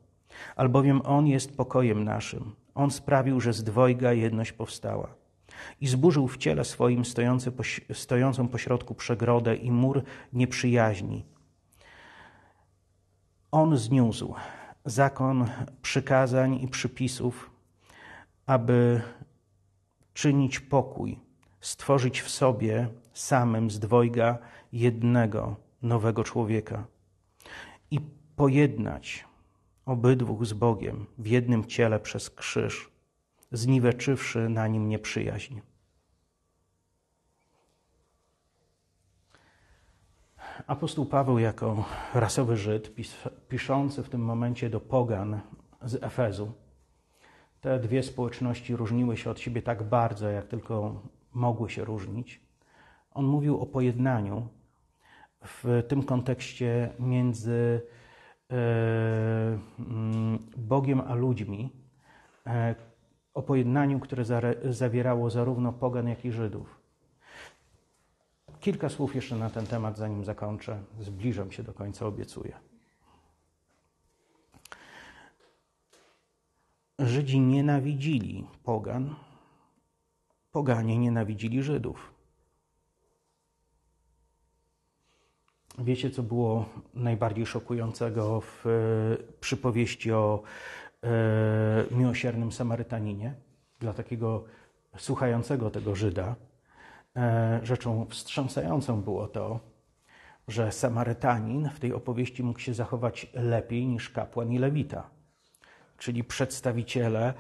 A: Albowiem On jest pokojem naszym. On sprawił, że z dwojga jedność powstała. I zburzył w ciele swoim stojący, stojącą pośrodku przegrodę i mur nieprzyjaźni. On zniósł zakon przykazań i przypisów, aby czynić pokój stworzyć w sobie samym z dwojga jednego nowego człowieka i pojednać obydwóch z Bogiem w jednym ciele przez krzyż, zniweczywszy na nim nieprzyjaźń. Apostoł Paweł, jako rasowy Żyd, piszący w tym momencie do pogan z Efezu, te dwie społeczności różniły się od siebie tak bardzo, jak tylko mogły się różnić. On mówił o pojednaniu w tym kontekście między e, mm, Bogiem a ludźmi, e, o pojednaniu, które zawierało zarówno pogan, jak i Żydów. Kilka słów jeszcze na ten temat, zanim zakończę. Zbliżam się do końca, obiecuję. Żydzi nienawidzili pogan, poganie nienawidzili Żydów. Wiecie, co było najbardziej szokującego w e, przypowieści o e, miłosiernym Samarytaninie? Dla takiego słuchającego tego Żyda, rzeczą wstrząsającą było to, że Samarytanin w tej opowieści mógł się zachować lepiej niż kapłan i lewita. czyli przedstawiciele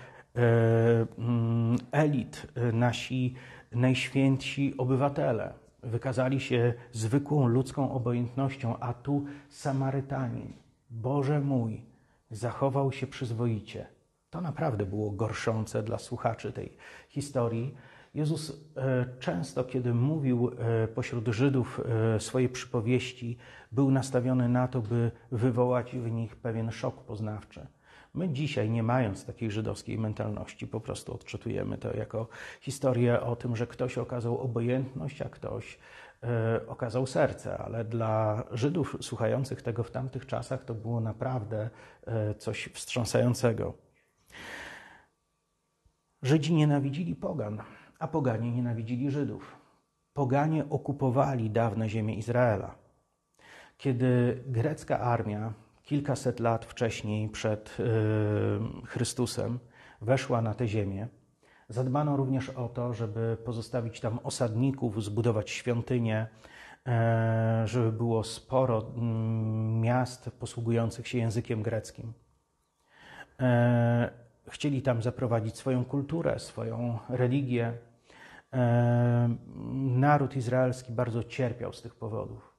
A: mm, elit, nasi najświętsi obywatele. Wykazali się zwykłą ludzką obojętnością, a tu Samarytanin, Boże mój, zachował się przyzwoicie. To naprawdę było gorszące dla słuchaczy tej historii. Jezus e, często, kiedy mówił e, pośród Żydów e, swoje przypowieści, był nastawiony na to, by wywołać w nich pewien szok poznawczy. My dzisiaj, nie mając takiej żydowskiej mentalności, po prostu odczytujemy to jako historię o tym, że ktoś okazał obojętność, a ktoś okazał serce, ale dla Żydów słuchających tego w tamtych czasach to było naprawdę coś wstrząsającego. Żydzi nienawidzili pogan a poganie nienawidzili Żydów. Poganie okupowali dawne ziemię Izraela. Kiedy grecka armia kilkaset lat wcześniej przed yy, Chrystusem weszła na tę ziemię, zadbano również o to, żeby pozostawić tam osadników, zbudować świątynie, yy, żeby było sporo yy, miast posługujących się językiem greckim. E, chcieli tam zaprowadzić swoją kulturę, swoją religię, naród izraelski bardzo cierpiał z tych powodów.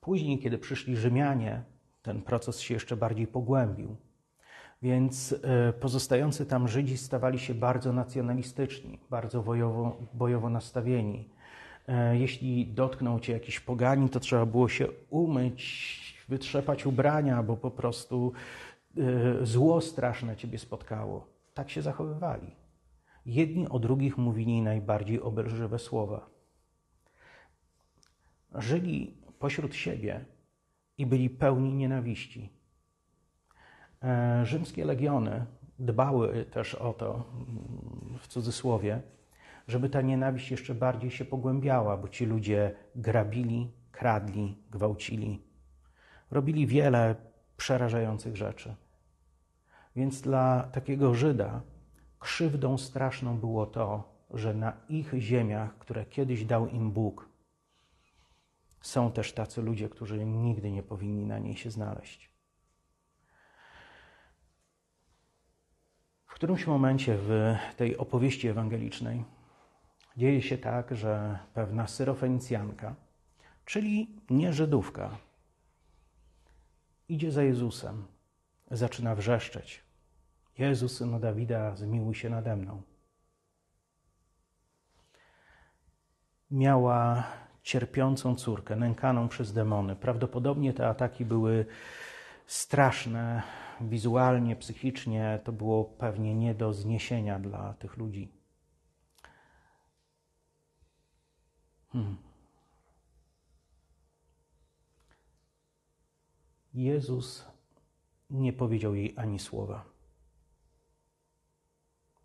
A: Później, kiedy przyszli Rzymianie, ten proces się jeszcze bardziej pogłębił. Więc e, pozostający tam Żydzi stawali się bardzo nacjonalistyczni, bardzo bojowo, bojowo nastawieni. E, jeśli dotknął cię jakiś poganin, to trzeba było się umyć, wytrzepać ubrania, bo po prostu e, zło straszne ciebie spotkało. Tak się zachowywali. Jedni o drugich mówili najbardziej obelżywe słowa. Żyli pośród siebie i byli pełni nienawiści. E, rzymskie legiony dbały też o to, w cudzysłowie, żeby ta nienawiść jeszcze bardziej się pogłębiała, bo ci ludzie grabili, kradli, gwałcili. Robili wiele przerażających rzeczy. Więc dla takiego Żyda Krzywdą straszną było to, że na ich ziemiach, które kiedyś dał im Bóg, są też tacy ludzie, którzy nigdy nie powinni na niej się znaleźć. W którymś momencie w tej opowieści ewangelicznej dzieje się tak, że pewna syrofenicjanka, czyli nie Żydówka, idzie za Jezusem, zaczyna wrzeszczeć. Jezus, synu Dawida, zmiłuj się nade mną. Miała cierpiącą córkę, nękaną przez demony. Prawdopodobnie te ataki były straszne, wizualnie, psychicznie. To było pewnie nie do zniesienia dla tych ludzi. Hmm. Jezus nie powiedział jej ani słowa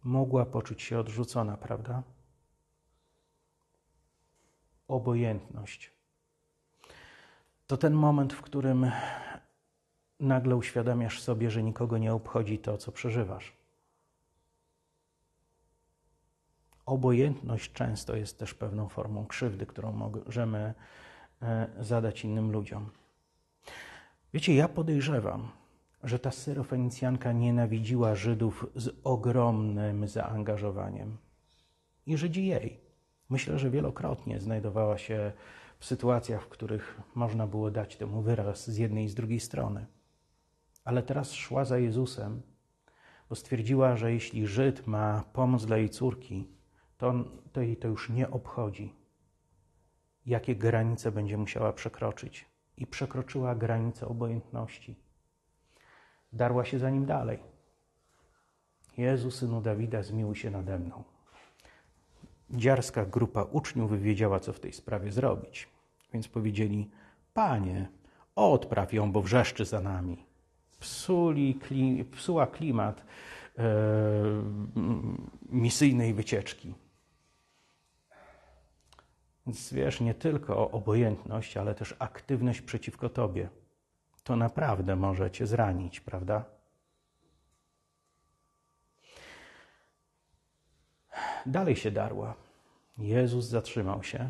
A: mogła poczuć się odrzucona, prawda? Obojętność. To ten moment, w którym nagle uświadamiasz sobie, że nikogo nie obchodzi to, co przeżywasz. Obojętność często jest też pewną formą krzywdy, którą możemy e, zadać innym ludziom. Wiecie, ja podejrzewam, że ta syrofenicjanka nienawidziła Żydów z ogromnym zaangażowaniem. I Żydzi jej. Myślę, że wielokrotnie znajdowała się w sytuacjach, w których można było dać temu wyraz z jednej i z drugiej strony. Ale teraz szła za Jezusem, bo stwierdziła, że jeśli Żyd ma pomoc dla jej córki, to, to jej to już nie obchodzi, jakie granice będzie musiała przekroczyć. I przekroczyła granicę obojętności darła się za nim dalej. Jezu, synu Dawida, zmiłuj się nade mną. Dziarska grupa uczniów wiedziała, co w tej sprawie zrobić, więc powiedzieli: Panie, odpraw ją, bo wrzeszczy za nami. Psuli, kli, psuła klimat e, misyjnej wycieczki. Więc wiesz, nie tylko obojętność, ale też aktywność przeciwko Tobie to naprawdę może cię zranić, prawda? Dalej się darła. Jezus zatrzymał się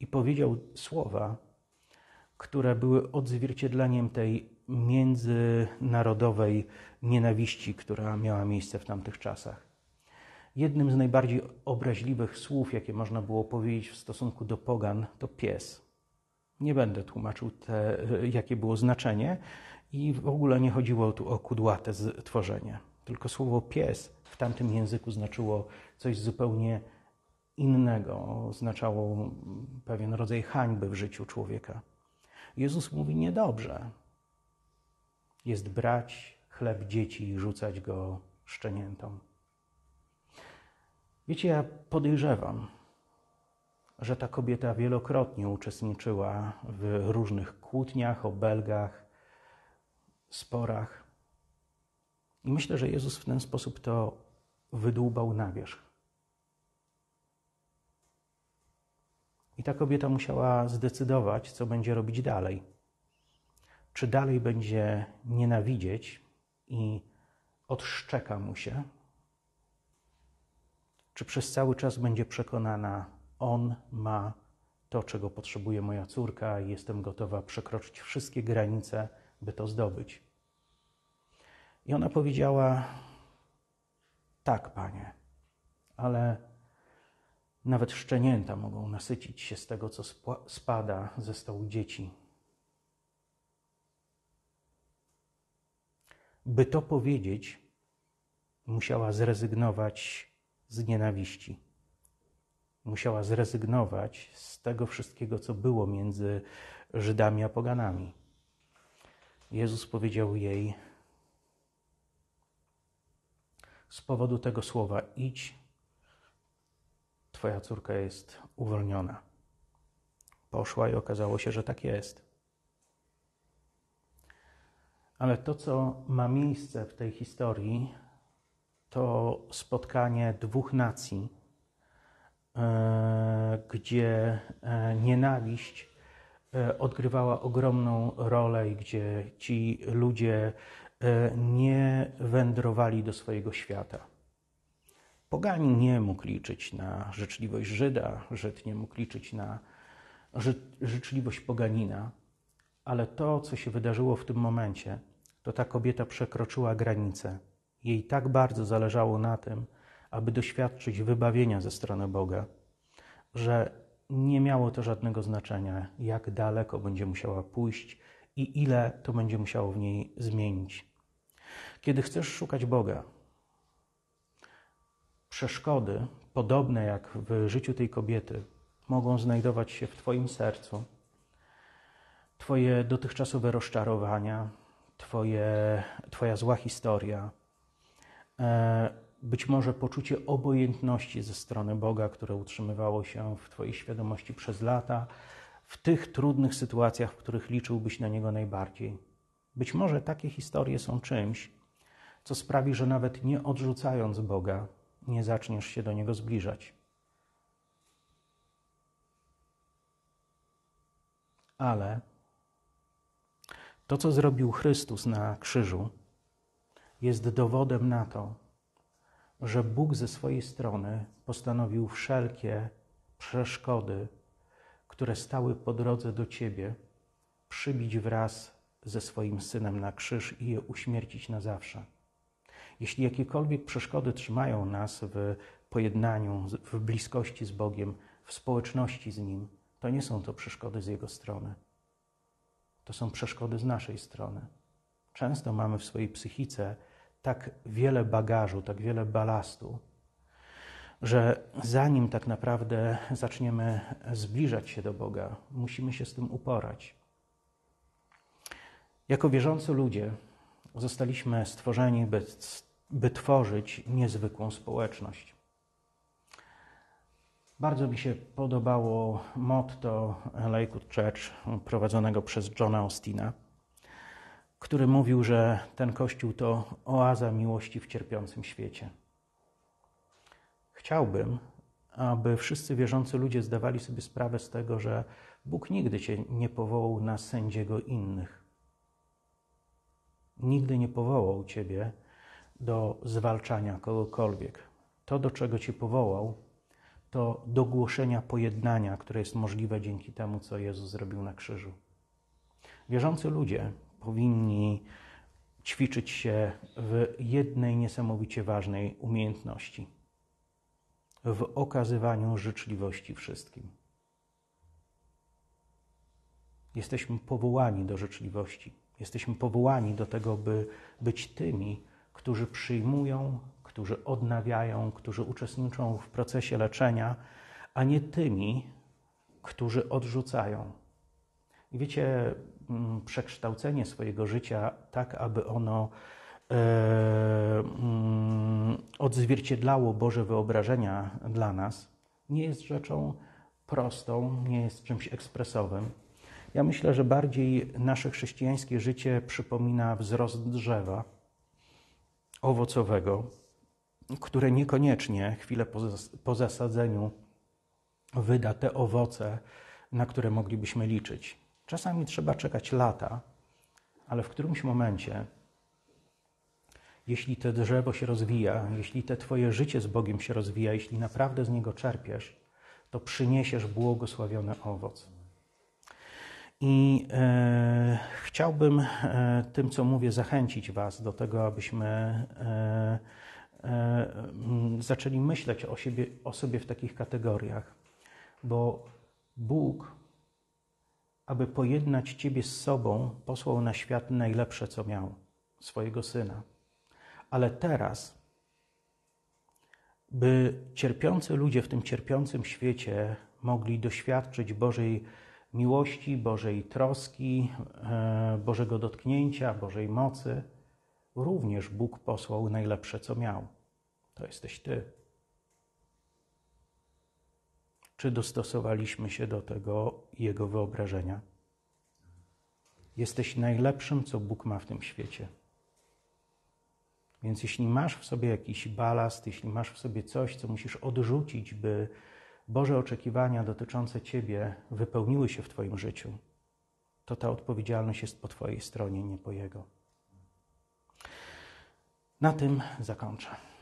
A: i powiedział słowa, które były odzwierciedleniem tej międzynarodowej nienawiści, która miała miejsce w tamtych czasach. Jednym z najbardziej obraźliwych słów, jakie można było powiedzieć w stosunku do pogan, to pies. Nie będę tłumaczył, te, jakie było znaczenie, i w ogóle nie chodziło tu o kudłate tworzenie. Tylko słowo pies w tamtym języku znaczyło coś zupełnie innego, oznaczało pewien rodzaj hańby w życiu człowieka. Jezus mówi niedobrze. Jest brać chleb dzieci i rzucać go szczeniętom. Wiecie, ja podejrzewam, że ta kobieta wielokrotnie uczestniczyła w różnych kłótniach, obelgach, sporach. I myślę, że Jezus w ten sposób to wydłubał na wierzch. I ta kobieta musiała zdecydować, co będzie robić dalej. Czy dalej będzie nienawidzieć i odszczeka mu się, czy przez cały czas będzie przekonana, on ma to, czego potrzebuje moja córka, i jestem gotowa przekroczyć wszystkie granice, by to zdobyć. I ona powiedziała: Tak, panie, ale nawet szczenięta mogą nasycić się z tego, co spada ze stołu dzieci. By to powiedzieć, musiała zrezygnować z nienawiści. Musiała zrezygnować z tego wszystkiego, co było między Żydami a poganami. Jezus powiedział jej: Z powodu tego słowa idź Twoja córka jest uwolniona. Poszła i okazało się, że tak jest. Ale to, co ma miejsce w tej historii, to spotkanie dwóch nacji, gdzie e, nienawiść e, odgrywała ogromną rolę i gdzie ci ludzie nie wędrowali do swojego świata. Poganin nie mógł liczyć na życzliwość Żyda, Żyd nie mógł liczyć na życzliwość poganina, ale to, co się wydarzyło w tym momencie, to ta kobieta przekroczyła granicę. Jej tak bardzo zależało na tym, aby doświadczyć wybawienia ze strony Boga, że nie miało to żadnego znaczenia, jak daleko będzie musiała pójść i ile to będzie musiało w niej zmienić. Kiedy chcesz szukać Boga, przeszkody, podobne jak w życiu tej kobiety, mogą znajdować się w Twoim sercu. Twoje dotychczasowe rozczarowania, twoje, Twoja zła historia, e, być może poczucie obojętności ze strony Boga, które utrzymywało się w Twojej świadomości przez lata, w tych trudnych sytuacjach, w których liczyłbyś na Niego najbardziej. Być może takie historie są czymś, co sprawi, że nawet nie odrzucając Boga, nie zaczniesz się do Niego zbliżać. Ale to, co zrobił Chrystus na krzyżu, jest dowodem na to, że Bóg ze swojej strony postanowił wszelkie przeszkody, które stały po drodze do Ciebie, przybić wraz ze swoim synem na krzyż i je uśmiercić na zawsze. Jeśli jakiekolwiek przeszkody trzymają nas w pojednaniu, w bliskości z Bogiem, w społeczności z Nim, to nie są to przeszkody z Jego strony. To są przeszkody z naszej strony. Często mamy w swojej psychice tak wiele bagażu, tak wiele balastu, że zanim tak naprawdę zaczniemy zbliżać się do Boga, musimy się z tym uporać. Jako wierzący ludzie zostaliśmy stworzeni, by by tworzyć niezwykłą społeczność. Bardzo mi się podobało motto Lakewood Church prowadzonego przez Johna Austina, który mówił, że ten kościół to oaza miłości w cierpiącym świecie. Chciałbym, aby wszyscy wierzący ludzie zdawali sobie sprawę z tego, że Bóg nigdy cię nie powołał na sędziego innych. Nigdy nie powołał ciebie do zwalczania kogokolwiek. To, do czego Cię powołał, to do głoszenia pojednania, które jest możliwe dzięki temu, co Jezus zrobił na krzyżu. Wierzący ludzie powinni ćwiczyć się w jednej niesamowicie ważnej umiejętności w okazywaniu życzliwości wszystkim. Jesteśmy powołani do życzliwości. Jesteśmy powołani do tego, by być tymi, którzy przyjmują, którzy odnawiają, którzy uczestniczą w procesie leczenia, a nie tymi, którzy odrzucają. I wiecie, mm, przekształcenie swojego życia tak, aby ono e, mm, odzwierciedlało Boże wyobrażenia dla nas, nie jest rzeczą prostą, nie jest czymś ekspresowym. Ja myślę, że bardziej nasze chrześcijańskie życie przypomina wzrost drzewa owocowego, które niekoniecznie chwilę po, po zasadzeniu wyda te owoce, na które moglibyśmy liczyć. Czasami trzeba czekać lata, ale w którymś momencie, jeśli to drzewo się rozwija, jeśli te Twoje życie z Bogiem się rozwija, jeśli naprawdę z niego czerpiesz, to przyniesiesz błogosławiony owoc. I e, chciałbym e, tym, co mówię, zachęcić Was do tego, abyśmy e, e zaczęli myśleć o, siebie, o sobie w takich kategoriach, bo Bóg, aby pojednać Ciebie z sobą, posłał na świat najlepsze, co miał swojego syna. Ale teraz, by cierpiący ludzie w tym cierpiącym świecie mogli doświadczyć Bożej miłości, Bożej troski, e, Bożego dotknięcia, Bożej mocy, również Bóg posłał najlepsze, co miał. To jesteś Ty. Czy dostosowaliśmy się do tego Jego wyobrażenia? Jesteś najlepszym, co Bóg ma w tym świecie. Więc jeśli masz w sobie jakiś balast, jeśli masz w sobie coś, co musisz odrzucić, by Boże oczekiwania dotyczące Ciebie wypełniły się w Twoim życiu, to ta odpowiedzialność jest po Twojej stronie, nie po Jego. Na tym zakończę.